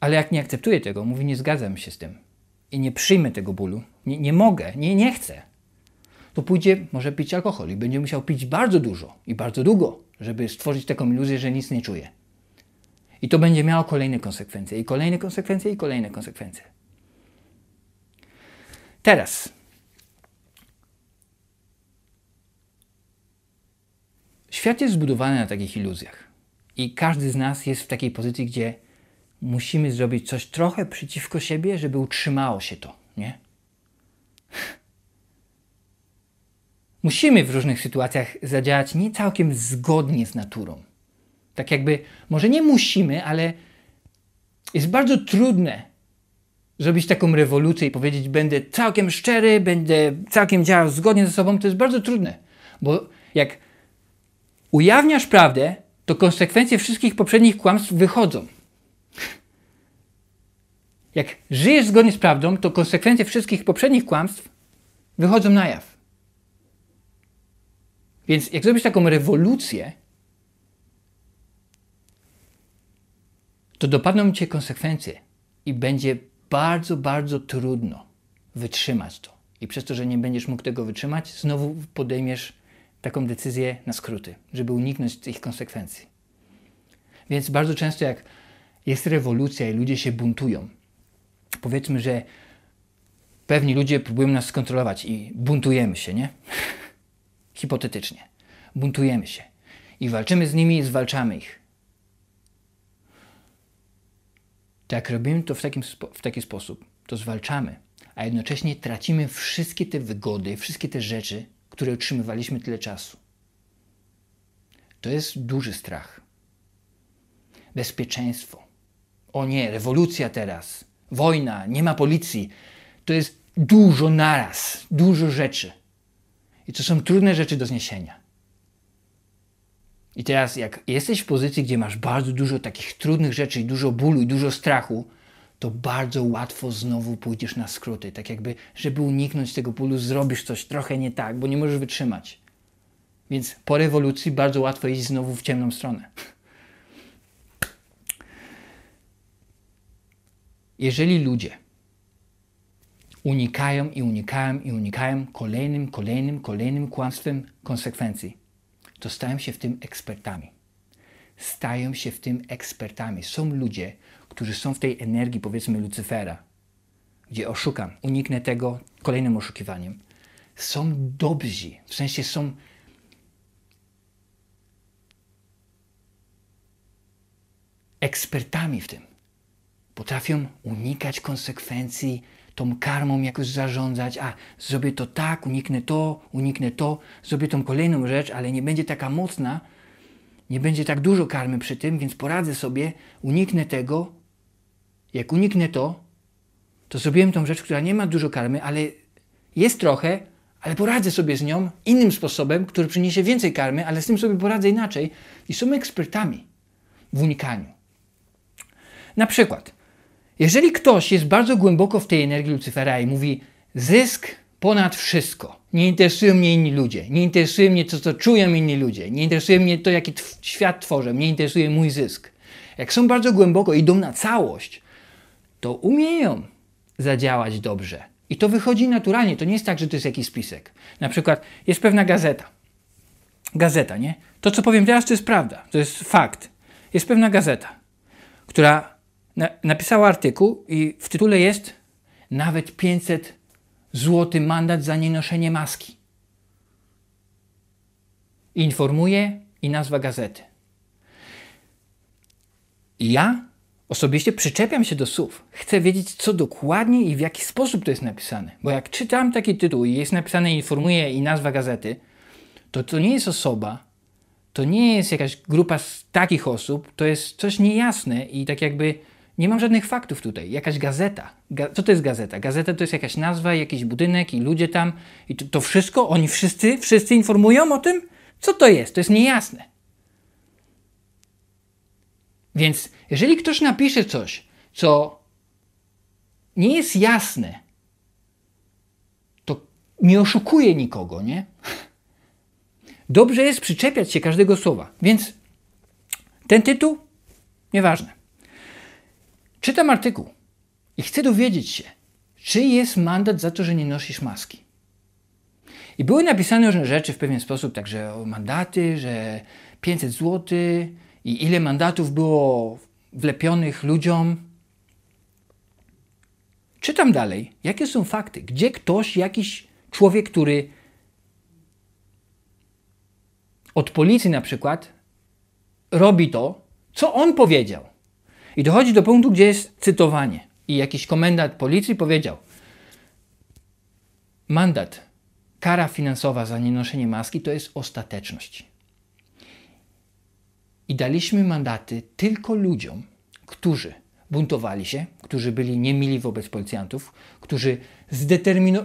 Ale jak nie akceptuje tego, mówi, nie zgadzam się z tym i nie przyjmę tego bólu, nie, nie mogę, nie, nie chcę, to pójdzie, może pić alkohol i będzie musiał pić bardzo dużo i bardzo długo, żeby stworzyć taką iluzję, że nic nie czuje. I to będzie miało kolejne konsekwencje, i kolejne konsekwencje, i kolejne konsekwencje. Teraz. Świat jest zbudowany na takich iluzjach. I każdy z nas jest w takiej pozycji, gdzie musimy zrobić coś trochę przeciwko siebie, żeby utrzymało się to, nie? Musimy w różnych sytuacjach zadziałać nie całkiem zgodnie z naturą. Tak jakby, może nie musimy, ale jest bardzo trudne zrobić taką rewolucję i powiedzieć, będę całkiem szczery, będę całkiem działał zgodnie ze sobą. To jest bardzo trudne, bo jak ujawniasz prawdę, to konsekwencje wszystkich poprzednich kłamstw wychodzą. Jak żyjesz zgodnie z prawdą, to konsekwencje wszystkich poprzednich kłamstw wychodzą na jaw. Więc jak zrobisz taką rewolucję, to dopadną cię konsekwencje i będzie bardzo, bardzo trudno wytrzymać to. I przez to, że nie będziesz mógł tego wytrzymać, znowu podejmiesz taką decyzję na skróty, żeby uniknąć tych konsekwencji. Więc bardzo często, jak jest rewolucja i ludzie się buntują, powiedzmy, że pewni ludzie próbują nas skontrolować i buntujemy się, nie? Hipotetycznie. Buntujemy się i walczymy z nimi i zwalczamy ich. Tak robimy to w, takim, w taki sposób, to zwalczamy, a jednocześnie tracimy wszystkie te wygody, wszystkie te rzeczy, które utrzymywaliśmy tyle czasu. To jest duży strach. Bezpieczeństwo. O nie, rewolucja teraz, wojna, nie ma policji. To jest dużo naraz, dużo rzeczy. I to są trudne rzeczy do zniesienia. I teraz, jak jesteś w pozycji, gdzie masz bardzo dużo takich trudnych rzeczy, dużo bólu, i dużo strachu, to bardzo łatwo znowu pójdziesz na skróty. Tak jakby, żeby uniknąć tego bólu, zrobisz coś trochę nie tak, bo nie możesz wytrzymać. Więc po rewolucji bardzo łatwo iść znowu w ciemną stronę. Jeżeli ludzie unikają i unikają i unikają kolejnym, kolejnym, kolejnym kłamstwem konsekwencji, to stają się w tym ekspertami. Stają się w tym ekspertami. Są ludzie, którzy są w tej energii, powiedzmy, Lucyfera, gdzie oszukam, uniknę tego kolejnym oszukiwaniem. Są dobrzy, w sensie są ekspertami w tym. Potrafią unikać konsekwencji, tą karmą jakoś zarządzać, a zrobię to tak, uniknę to, uniknę to, zrobię tą kolejną rzecz, ale nie będzie taka mocna, nie będzie tak dużo karmy przy tym, więc poradzę sobie, uniknę tego. Jak uniknę to, to zrobiłem tą rzecz, która nie ma dużo karmy, ale jest trochę, ale poradzę sobie z nią innym sposobem, który przyniesie więcej karmy, ale z tym sobie poradzę inaczej. I są ekspertami w unikaniu. Na przykład, jeżeli ktoś jest bardzo głęboko w tej energii Lucyfera i mówi zysk ponad wszystko, nie interesują mnie inni ludzie, nie interesuje mnie to, co czują inni ludzie, nie interesuje mnie to, jaki świat tworzę, mnie interesuje mój zysk. Jak są bardzo głęboko i idą na całość, to umieją zadziałać dobrze. I to wychodzi naturalnie, to nie jest tak, że to jest jakiś spisek. Na przykład jest pewna gazeta. Gazeta, nie? To, co powiem teraz, to jest prawda, to jest fakt. Jest pewna gazeta, która napisała artykuł i w tytule jest nawet 500 zł mandat za nienoszenie maski. Informuje i nazwa gazety. Ja osobiście przyczepiam się do słów. Chcę wiedzieć, co dokładnie i w jaki sposób to jest napisane. Bo jak czytam taki tytuł i jest napisane informuje i nazwa gazety, to to nie jest osoba, to nie jest jakaś grupa z takich osób, to jest coś niejasne i tak jakby nie mam żadnych faktów tutaj. Jakaś gazeta. Ga co to jest gazeta? Gazeta to jest jakaś nazwa, jakiś budynek i ludzie tam. I to, to wszystko, oni wszyscy, wszyscy informują o tym? Co to jest? To jest niejasne. Więc jeżeli ktoś napisze coś, co nie jest jasne, to nie oszukuje nikogo, nie? dobrze jest przyczepiać się każdego słowa. Więc ten tytuł, nieważne. Czytam artykuł i chcę dowiedzieć się, czy jest mandat za to, że nie nosisz maski. I były napisane różne rzeczy w pewien sposób, także o mandaty, że 500 zł i ile mandatów było wlepionych ludziom. Czytam dalej, jakie są fakty, gdzie ktoś, jakiś człowiek, który od policji na przykład robi to, co on powiedział. I dochodzi do punktu, gdzie jest cytowanie. I jakiś komendant policji powiedział: Mandat, kara finansowa za nienoszenie maski to jest ostateczność. I daliśmy mandaty tylko ludziom, którzy buntowali się, którzy byli niemili wobec policjantów, którzy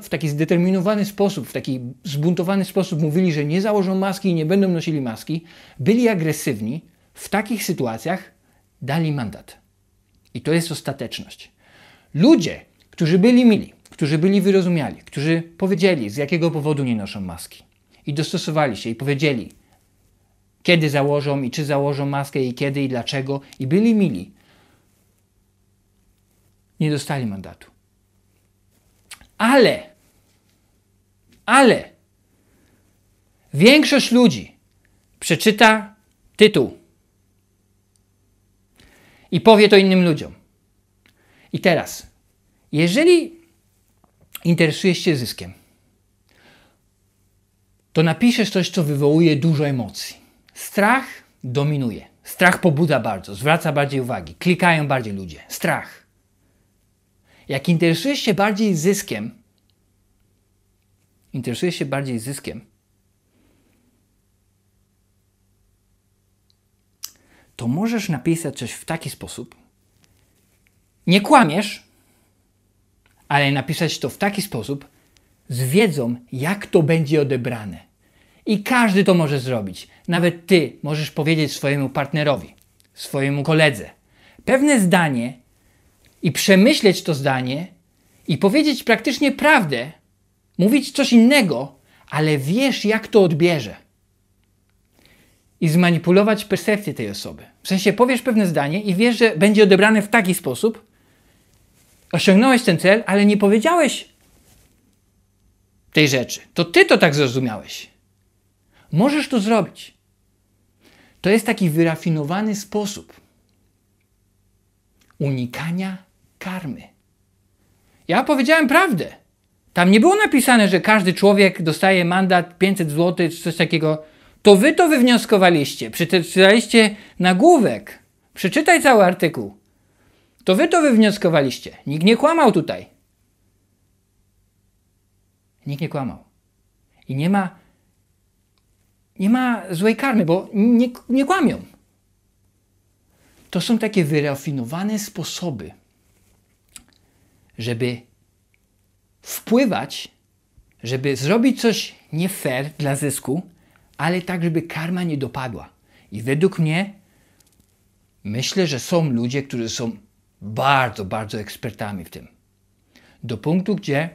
w taki zdeterminowany sposób, w taki zbuntowany sposób mówili, że nie założą maski i nie będą nosili maski, byli agresywni, w takich sytuacjach dali mandat. I to jest ostateczność. Ludzie, którzy byli mili, którzy byli wyrozumiali, którzy powiedzieli, z jakiego powodu nie noszą maski i dostosowali się i powiedzieli, kiedy założą i czy założą maskę i kiedy i dlaczego i byli mili, nie dostali mandatu. Ale, ale większość ludzi przeczyta tytuł i powie to innym ludziom. I teraz, jeżeli interesujesz się zyskiem, to napiszesz coś, co wywołuje dużo emocji. Strach dominuje. Strach pobudza bardzo, zwraca bardziej uwagi, klikają bardziej ludzie. Strach. Jak interesujesz się bardziej zyskiem, interesujesz się bardziej zyskiem, to możesz napisać coś w taki sposób. Nie kłamiesz, ale napisać to w taki sposób z wiedzą, jak to będzie odebrane. I każdy to może zrobić. Nawet ty możesz powiedzieć swojemu partnerowi, swojemu koledze pewne zdanie i przemyśleć to zdanie i powiedzieć praktycznie prawdę, mówić coś innego, ale wiesz, jak to odbierze. I zmanipulować percepcję tej osoby. W sensie powiesz pewne zdanie i wiesz, że będzie odebrane w taki sposób, osiągnąłeś ten cel, ale nie powiedziałeś tej rzeczy. To ty to tak zrozumiałeś. Możesz to zrobić. To jest taki wyrafinowany sposób unikania karmy. Ja powiedziałem prawdę. Tam nie było napisane, że każdy człowiek dostaje mandat 500 zł czy coś takiego. To wy to wywnioskowaliście. Przeczytaliście nagłówek. Przeczytaj cały artykuł. To wy to wywnioskowaliście. Nikt nie kłamał tutaj. Nikt nie kłamał. I nie ma, nie ma złej karmy, bo nie, nie kłamią. To są takie wyrafinowane sposoby, żeby wpływać, żeby zrobić coś nie fair dla zysku, ale tak, żeby karma nie dopadła. I według mnie myślę, że są ludzie, którzy są bardzo, bardzo ekspertami w tym. Do punktu, gdzie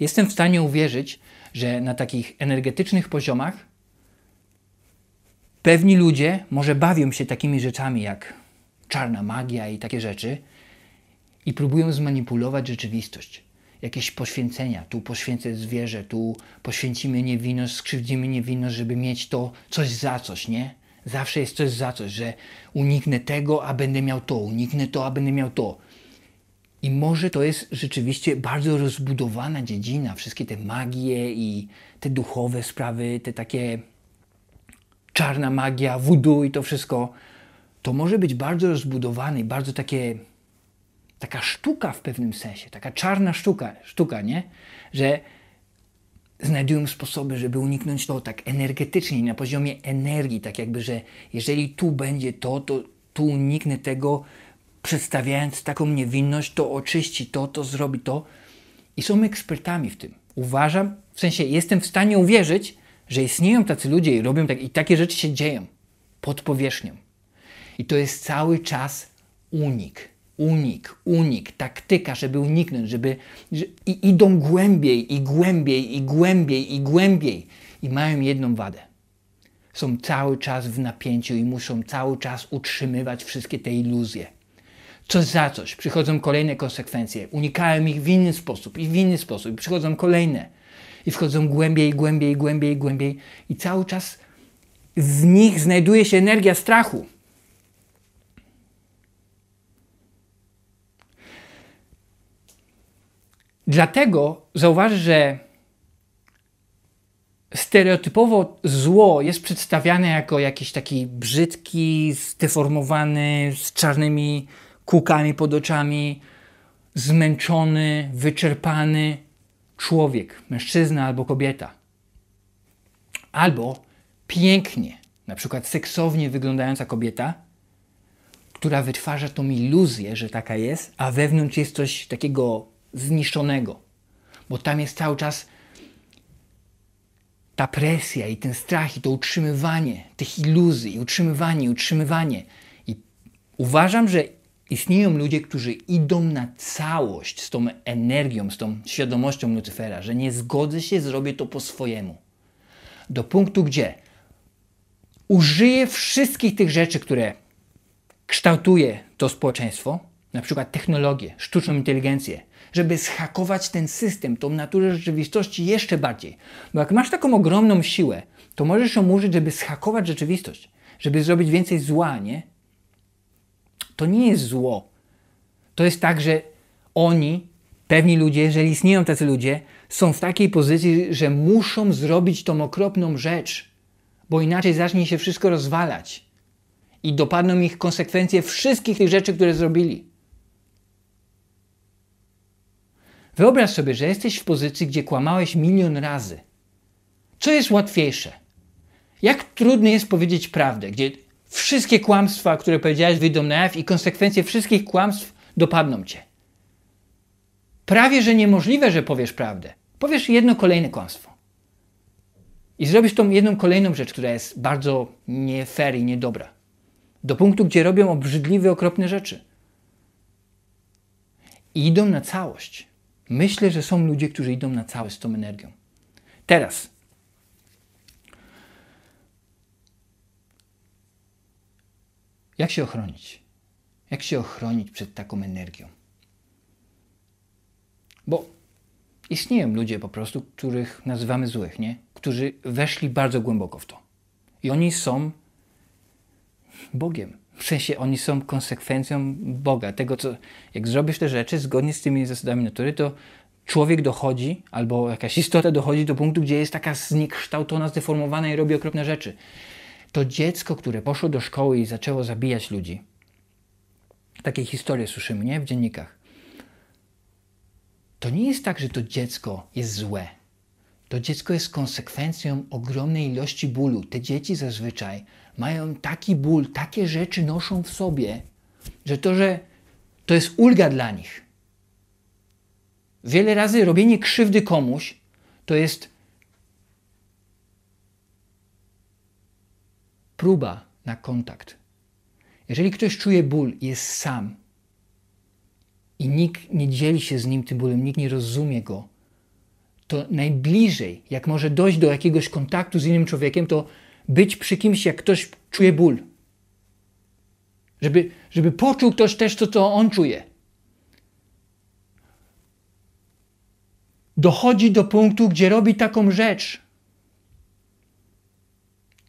jestem w stanie uwierzyć, że na takich energetycznych poziomach pewni ludzie może bawią się takimi rzeczami jak czarna magia i takie rzeczy i próbują zmanipulować rzeczywistość. Jakieś poświęcenia, tu poświęcę zwierzę, tu poświęcimy niewinność, skrzywdzimy niewinność, żeby mieć to coś za coś, nie? Zawsze jest coś za coś, że uniknę tego, a będę miał to, uniknę to, a będę miał to. I może to jest rzeczywiście bardzo rozbudowana dziedzina, wszystkie te magie i te duchowe sprawy, te takie czarna magia, voodoo i to wszystko, to może być bardzo rozbudowane i bardzo takie, taka sztuka w pewnym sensie, taka czarna sztuka, sztuka, nie? Że znajdują sposoby, żeby uniknąć to tak energetycznie, na poziomie energii, tak jakby, że jeżeli tu będzie to, to tu uniknę tego, przedstawiając taką niewinność, to oczyści to, to zrobi to. I są ekspertami w tym. Uważam, w sensie jestem w stanie uwierzyć, że istnieją tacy ludzie i robią tak, i takie rzeczy się dzieją pod powierzchnią. I to jest cały czas unik unik, unik, taktyka, żeby uniknąć, żeby że, i idą głębiej i głębiej i głębiej i głębiej. i mają jedną wadę. Są cały czas w napięciu i muszą cały czas utrzymywać wszystkie te iluzje. Coś za coś. Przychodzą kolejne konsekwencje. Unikają ich w inny sposób i w inny sposób. I przychodzą kolejne. I wchodzą głębiej, głębiej, głębiej, głębiej. I cały czas w nich znajduje się energia strachu. Dlatego zauważ, że stereotypowo zło jest przedstawiane jako jakiś taki brzydki, zdeformowany, z czarnymi kółkami pod oczami, zmęczony, wyczerpany człowiek, mężczyzna albo kobieta. Albo pięknie, na przykład seksownie wyglądająca kobieta, która wytwarza tą iluzję, że taka jest, a wewnątrz jest coś takiego zniszczonego, bo tam jest cały czas ta presja i ten strach i to utrzymywanie tych iluzji, utrzymywanie, utrzymywanie. I uważam, że istnieją ludzie, którzy idą na całość z tą energią, z tą świadomością Lucyfera, że nie zgodzę się, zrobię to po swojemu. Do punktu, gdzie użyję wszystkich tych rzeczy, które kształtuje to społeczeństwo, na przykład technologię, sztuczną inteligencję, żeby schakować ten system, tą naturę rzeczywistości jeszcze bardziej. Bo jak masz taką ogromną siłę, to możesz ją użyć, żeby schakować rzeczywistość, żeby zrobić więcej zła, nie? To nie jest zło. To jest tak, że oni, pewni ludzie, jeżeli istnieją tacy ludzie, są w takiej pozycji, że muszą zrobić tą okropną rzecz, bo inaczej zacznie się wszystko rozwalać i dopadną ich konsekwencje wszystkich tych rzeczy, które zrobili. Wyobraź sobie, że jesteś w pozycji, gdzie kłamałeś milion razy. Co jest łatwiejsze? Jak trudno jest powiedzieć prawdę, gdzie wszystkie kłamstwa, które powiedziałeś, wyjdą na jaw i konsekwencje wszystkich kłamstw dopadną cię? Prawie, że niemożliwe, że powiesz prawdę. Powiesz jedno kolejne kłamstwo. I zrobisz tą jedną kolejną rzecz, która jest bardzo nie fair i niedobra. Do punktu, gdzie robią obrzydliwe, okropne rzeczy. I idą na całość. Myślę, że są ludzie, którzy idą na całe z tą energią. Teraz. Jak się ochronić? Jak się ochronić przed taką energią? Bo istnieją ludzie po prostu, których nazywamy złych, nie? Którzy weszli bardzo głęboko w to. I oni są Bogiem. W sensie oni są konsekwencją Boga. Tego, co jak zrobisz te rzeczy zgodnie z tymi zasadami natury, to człowiek dochodzi, albo jakaś istota dochodzi do punktu, gdzie jest taka zniekształtona, zdeformowana i robi okropne rzeczy. To dziecko, które poszło do szkoły i zaczęło zabijać ludzi. Takie historie słyszymy, nie? W dziennikach. To nie jest tak, że to dziecko jest złe. To dziecko jest konsekwencją ogromnej ilości bólu. Te dzieci zazwyczaj mają taki ból, takie rzeczy noszą w sobie, że to, że to jest ulga dla nich. Wiele razy robienie krzywdy komuś to jest próba na kontakt. Jeżeli ktoś czuje ból jest sam i nikt nie dzieli się z nim tym bólem, nikt nie rozumie go, to najbliżej, jak może dojść do jakiegoś kontaktu z innym człowiekiem, to być przy kimś, jak ktoś czuje ból. Żeby, żeby poczuł ktoś też to, co on czuje. Dochodzi do punktu, gdzie robi taką rzecz.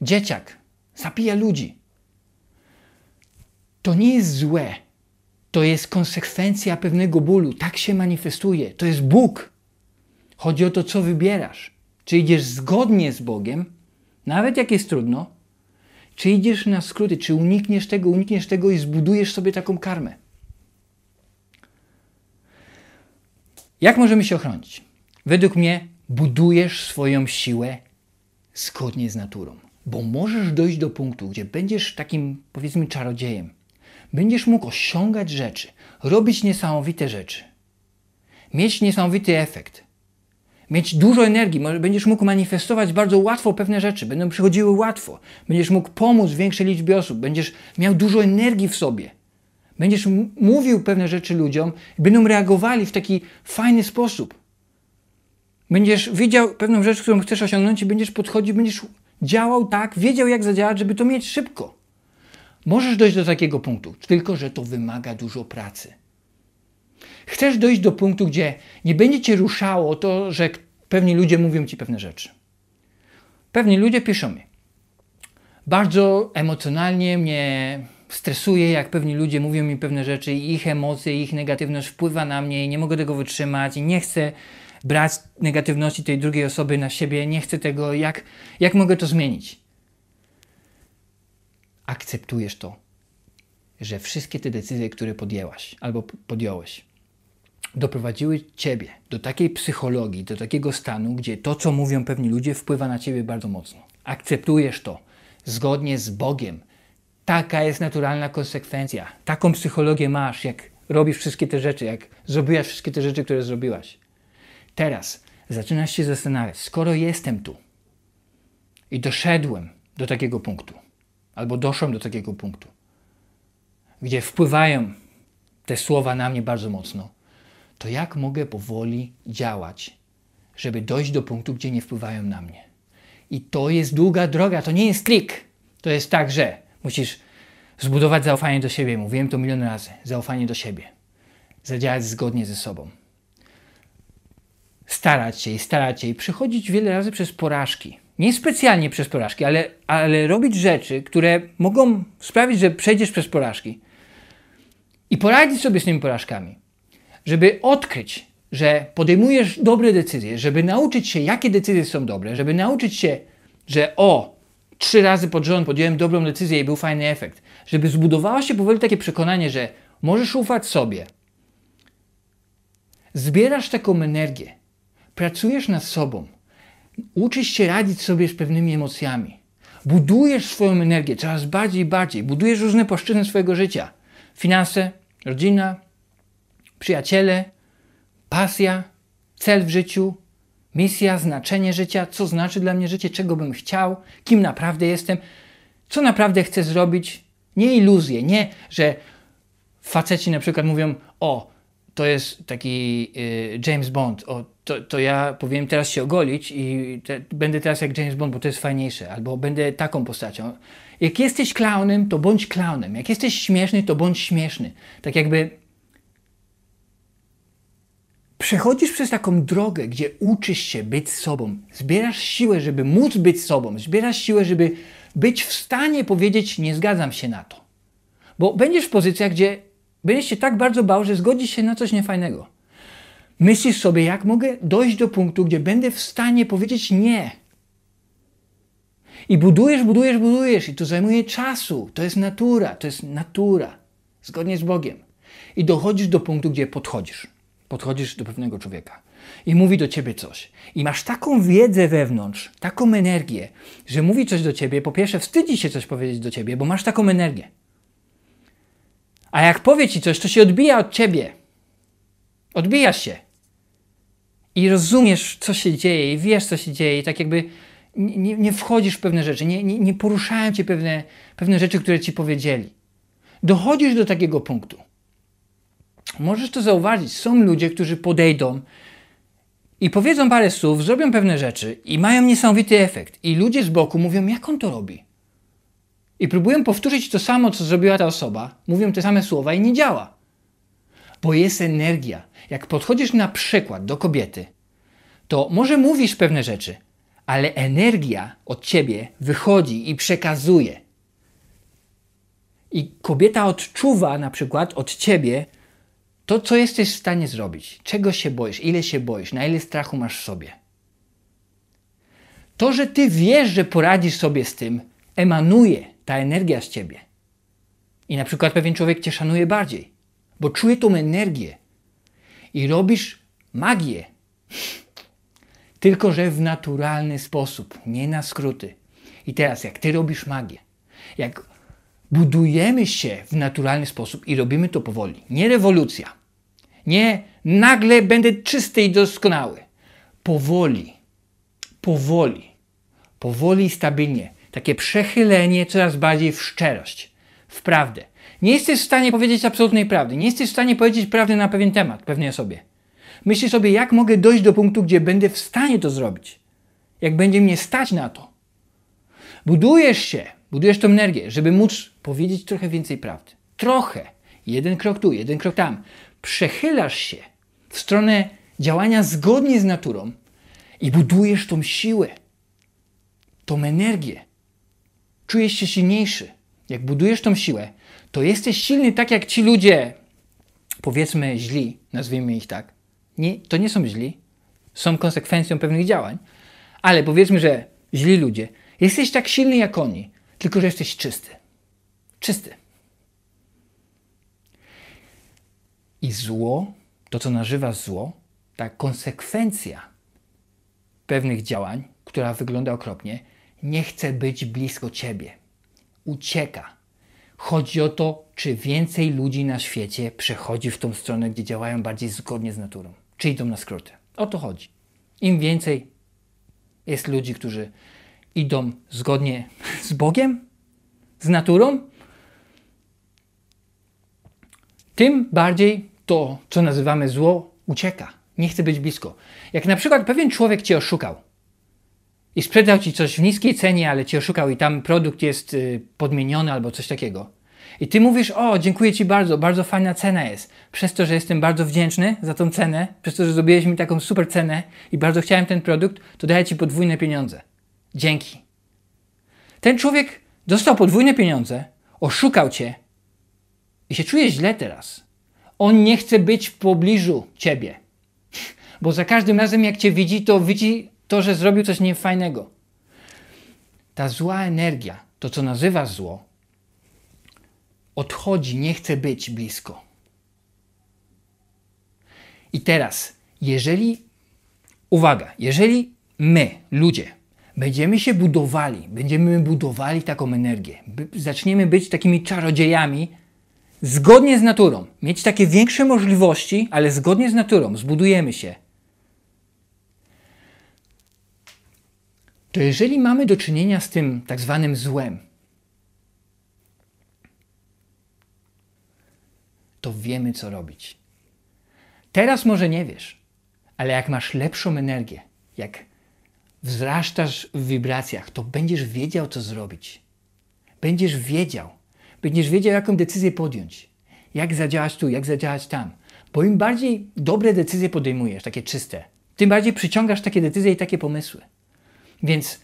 Dzieciak zabija ludzi. To nie jest złe. To jest konsekwencja pewnego bólu. Tak się manifestuje. To jest Bóg. Chodzi o to, co wybierasz. Czy idziesz zgodnie z Bogiem, nawet jak jest trudno, czy idziesz na skróty, czy unikniesz tego, unikniesz tego i zbudujesz sobie taką karmę. Jak możemy się ochronić? Według mnie budujesz swoją siłę zgodnie z naturą, bo możesz dojść do punktu, gdzie będziesz takim, powiedzmy, czarodziejem. Będziesz mógł osiągać rzeczy, robić niesamowite rzeczy, mieć niesamowity efekt mieć dużo energii, będziesz mógł manifestować bardzo łatwo pewne rzeczy, będą przychodziły łatwo, będziesz mógł pomóc większej liczbie osób, będziesz miał dużo energii w sobie. Będziesz mówił pewne rzeczy ludziom i będą reagowali w taki fajny sposób. Będziesz widział pewną rzecz, którą chcesz osiągnąć i będziesz podchodził, będziesz działał tak, wiedział jak zadziałać, żeby to mieć szybko. Możesz dojść do takiego punktu, tylko że to wymaga dużo pracy. Chcesz dojść do punktu, gdzie nie będzie cię ruszało to, że pewni ludzie mówią ci pewne rzeczy. Pewni ludzie piszą mi. Bardzo emocjonalnie mnie stresuje, jak pewni ludzie mówią mi pewne rzeczy i ich emocje, ich negatywność wpływa na mnie i nie mogę tego wytrzymać i nie chcę brać negatywności tej drugiej osoby na siebie, nie chcę tego, jak, jak mogę to zmienić? Akceptujesz to, że wszystkie te decyzje, które podjęłaś albo podjąłeś, doprowadziły ciebie do takiej psychologii, do takiego stanu, gdzie to, co mówią pewni ludzie, wpływa na ciebie bardzo mocno. Akceptujesz to zgodnie z Bogiem. Taka jest naturalna konsekwencja. Taką psychologię masz, jak robisz wszystkie te rzeczy, jak zrobiłaś wszystkie te rzeczy, które zrobiłaś. Teraz zaczynasz się zastanawiać, skoro jestem tu i doszedłem do takiego punktu, albo doszłem do takiego punktu, gdzie wpływają te słowa na mnie bardzo mocno, to jak mogę powoli działać, żeby dojść do punktu, gdzie nie wpływają na mnie? I to jest długa droga, to nie jest trik. To jest tak, że musisz zbudować zaufanie do siebie. Mówiłem to milion razy. Zaufanie do siebie. Zadziałać zgodnie ze sobą starać się i starać się i przechodzić wiele razy przez porażki. Nie specjalnie przez porażki, ale, ale robić rzeczy, które mogą sprawić, że przejdziesz przez porażki i poradzić sobie z tymi porażkami, żeby odkryć, że podejmujesz dobre decyzje, żeby nauczyć się, jakie decyzje są dobre, żeby nauczyć się, że o, trzy razy pod rząd podjąłem dobrą decyzję i był fajny efekt, żeby zbudowało się powoli takie przekonanie, że możesz ufać sobie. Zbierasz taką energię, pracujesz nad sobą, uczysz się radzić sobie z pewnymi emocjami, budujesz swoją energię coraz bardziej i bardziej, budujesz różne płaszczyzny swojego życia. Finanse, rodzina, przyjaciele, pasja, cel w życiu, misja, znaczenie życia, co znaczy dla mnie życie, czego bym chciał, kim naprawdę jestem, co naprawdę chcę zrobić. Nie iluzje, nie, że faceci na przykład mówią, o, to jest taki y, James Bond, o, to, to ja powinien teraz się ogolić i te, będę teraz jak James Bond, bo to jest fajniejsze, albo będę taką postacią. Jak jesteś klaunem, to bądź klaunem. Jak jesteś śmieszny, to bądź śmieszny. Tak jakby przechodzisz przez taką drogę, gdzie uczysz się być sobą, zbierasz siłę, żeby móc być sobą, zbierasz siłę, żeby być w stanie powiedzieć, nie zgadzam się na to. Bo będziesz w pozycjach, gdzie będziesz się tak bardzo bał, że zgodzisz się na coś niefajnego. Myślisz sobie, jak mogę dojść do punktu, gdzie będę w stanie powiedzieć nie. I budujesz, budujesz, budujesz, i to zajmuje czasu. To jest natura, to jest natura, zgodnie z Bogiem. I dochodzisz do punktu, gdzie podchodzisz. Podchodzisz do pewnego człowieka i mówi do ciebie coś. I masz taką wiedzę wewnątrz, taką energię, że mówi coś do ciebie. Po pierwsze, wstydzi się coś powiedzieć do ciebie, bo masz taką energię. A jak powie ci coś, to się odbija od ciebie. Odbijasz się. I rozumiesz, co się dzieje, i wiesz, co się dzieje, i tak jakby nie, nie wchodzisz w pewne rzeczy, nie, nie, nie poruszają cię pewne, pewne rzeczy, które ci powiedzieli. Dochodzisz do takiego punktu. Możesz to zauważyć. Są ludzie, którzy podejdą i powiedzą parę słów, zrobią pewne rzeczy i mają niesamowity efekt. I ludzie z boku mówią, jak on to robi? I próbują powtórzyć to samo, co zrobiła ta osoba, mówią te same słowa i nie działa. Bo jest energia. Jak podchodzisz na przykład do kobiety, to może mówisz pewne rzeczy, ale energia od ciebie wychodzi i przekazuje. I kobieta odczuwa na przykład od ciebie to, co jesteś w stanie zrobić, czego się boisz, ile się boisz, na ile strachu masz w sobie. To, że ty wiesz, że poradzisz sobie z tym, emanuje ta energia z ciebie. I na przykład pewien człowiek cię szanuje bardziej, bo czuje tą energię i robisz magię. Tylko, że w naturalny sposób, nie na skróty. I teraz, jak ty robisz magię, jak budujemy się w naturalny sposób i robimy to powoli, nie rewolucja, nie nagle będę czysty i doskonały. Powoli, powoli, powoli i stabilnie. Takie przechylenie coraz bardziej w szczerość, w prawdę. Nie jesteś w stanie powiedzieć absolutnej prawdy. Nie jesteś w stanie powiedzieć prawdy na pewien temat pewnej osobie. Myślisz sobie, jak mogę dojść do punktu, gdzie będę w stanie to zrobić. Jak będzie mnie stać na to. Budujesz się, budujesz tą energię, żeby móc powiedzieć trochę więcej prawdy. Trochę. Jeden krok tu, jeden krok tam. Przechylasz się w stronę działania zgodnie z naturą i budujesz tą siłę, tą energię. Czujesz się silniejszy. Jak budujesz tą siłę, to jesteś silny tak jak ci ludzie, powiedzmy źli, nazwijmy ich tak. Nie, to nie są źli, są konsekwencją pewnych działań, ale powiedzmy, że źli ludzie, jesteś tak silny jak oni, tylko że jesteś czysty. Czysty. I zło, to co nazywa zło, ta konsekwencja pewnych działań, która wygląda okropnie, nie chce być blisko ciebie. Ucieka. Chodzi o to, czy więcej ludzi na świecie przechodzi w tą stronę, gdzie działają bardziej zgodnie z naturą, czy idą na skróty. O to chodzi. Im więcej jest ludzi, którzy idą zgodnie z Bogiem, z naturą, tym bardziej to, co nazywamy zło, ucieka. Nie chce być blisko. Jak na przykład pewien człowiek cię oszukał i sprzedał ci coś w niskiej cenie, ale cię oszukał i tam produkt jest y, podmieniony albo coś takiego. I ty mówisz, o, dziękuję ci bardzo, bardzo fajna cena jest. Przez to, że jestem bardzo wdzięczny za tą cenę, przez to, że zrobiłeś mi taką super cenę i bardzo chciałem ten produkt, to daję ci podwójne pieniądze. Dzięki. Ten człowiek dostał podwójne pieniądze, oszukał cię i się czuje źle teraz. On nie chce być w pobliżu ciebie. Bo za każdym razem, jak cię widzi, to widzi to, że zrobił coś niefajnego. Ta zła energia, to co nazywa zło, odchodzi, nie chce być blisko. I teraz, jeżeli, uwaga, jeżeli my, ludzie, będziemy się budowali, będziemy budowali taką energię, zaczniemy być takimi czarodziejami, zgodnie z naturą, mieć takie większe możliwości, ale zgodnie z naturą, zbudujemy się. To jeżeli mamy do czynienia z tym tak zwanym złem, to wiemy, co robić. Teraz może nie wiesz, ale jak masz lepszą energię, jak wzrastasz w wibracjach, to będziesz wiedział, co zrobić. Będziesz wiedział, będziesz wiedział, jaką decyzję podjąć, jak zadziałać tu, jak zadziałać tam. Bo im bardziej dobre decyzje podejmujesz, takie czyste, tym bardziej przyciągasz takie decyzje i takie pomysły. Więc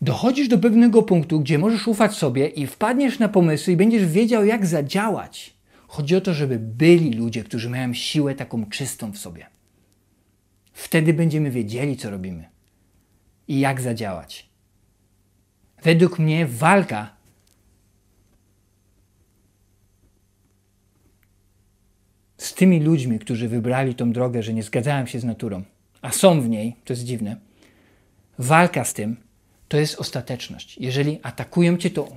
dochodzisz do pewnego punktu, gdzie możesz ufać sobie i wpadniesz na pomysły i będziesz wiedział, jak zadziałać. Chodzi o to, żeby byli ludzie, którzy mają siłę taką czystą w sobie. Wtedy będziemy wiedzieli, co robimy i jak zadziałać. Według mnie walka z tymi ludźmi, którzy wybrali tą drogę, że nie zgadzają się z naturą, a są w niej, to jest dziwne, walka z tym to jest ostateczność. Jeżeli atakują cię, to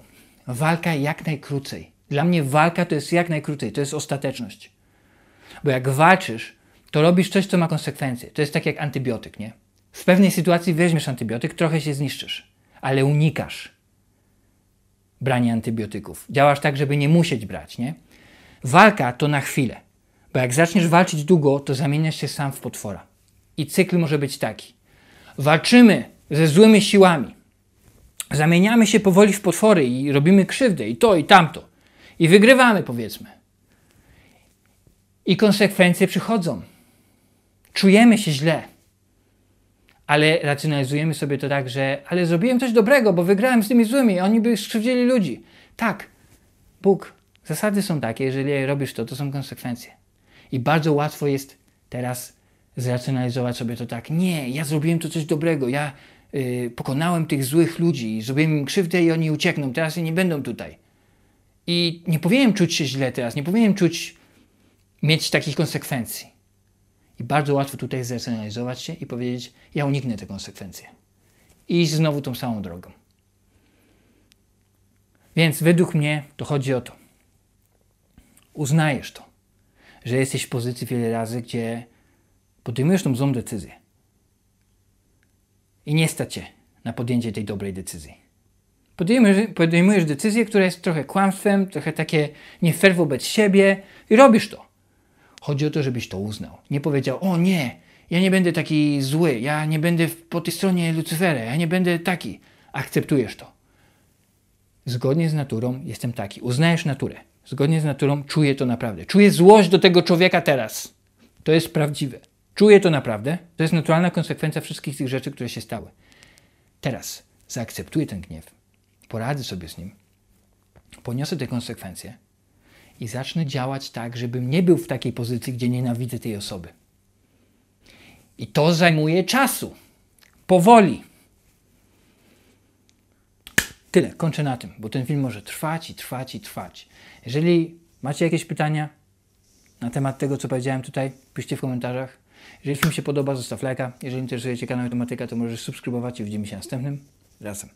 walka jak najkrócej. Dla mnie walka to jest jak najkrócej, to jest ostateczność. Bo jak walczysz, to robisz coś, co ma konsekwencje. To jest tak jak antybiotyk, nie? W pewnej sytuacji weźmiesz antybiotyk, trochę się zniszczysz, ale unikasz brania antybiotyków. Działasz tak, żeby nie musieć brać, nie? Walka to na chwilę, bo jak zaczniesz walczyć długo, to zamieniasz się sam w potwora. I cykl może być taki. Walczymy ze złymi siłami. Zamieniamy się powoli w potwory i robimy krzywdę i to i tamto. I wygrywamy, powiedzmy. I konsekwencje przychodzą. Czujemy się źle. Ale racjonalizujemy sobie to tak, że ale zrobiłem coś dobrego, bo wygrałem z tymi złymi, oni by skrzywdzili ludzi. Tak, Bóg, zasady są takie, jeżeli robisz to, to są konsekwencje. I bardzo łatwo jest teraz zracjonalizować sobie to tak. Nie, ja zrobiłem to coś dobrego, ja yy, pokonałem tych złych ludzi, zrobiłem im krzywdę i oni uciekną, teraz nie będą tutaj. I nie powinienem czuć się źle teraz, nie powinienem czuć, mieć takich konsekwencji. I bardzo łatwo tutaj zracjonalizować się i powiedzieć, ja uniknę te konsekwencje. I iść znowu tą samą drogą. Więc według mnie to chodzi o to. Uznajesz to, że jesteś w pozycji wiele razy, gdzie podejmujesz tą złą decyzję. I nie stać cię na podjęcie tej dobrej decyzji. Podejmujesz, podejmujesz decyzję, która jest trochę kłamstwem, trochę takie nie fair wobec siebie i robisz to. Chodzi o to, żebyś to uznał. Nie powiedział, o nie, ja nie będę taki zły, ja nie będę po tej stronie Lucyfera, ja nie będę taki. Akceptujesz to. Zgodnie z naturą jestem taki. Uznajesz naturę. Zgodnie z naturą czuję to naprawdę. Czuję złość do tego człowieka teraz. To jest prawdziwe. Czuję to naprawdę. To jest naturalna konsekwencja wszystkich tych rzeczy, które się stały. Teraz zaakceptuję ten gniew, poradzę sobie z nim, poniosę te konsekwencje i zacznę działać tak, żebym nie był w takiej pozycji, gdzie nienawidzę tej osoby. I to zajmuje czasu. Powoli. Tyle, kończę na tym, bo ten film może trwać i trwać i trwać. Jeżeli macie jakieś pytania na temat tego, co powiedziałem tutaj, piszcie w komentarzach. Jeżeli film się podoba, zostaw lajka. Jeżeli interesuje Cię kanał Tematyka, to możesz subskrybować i widzimy się następnym razem.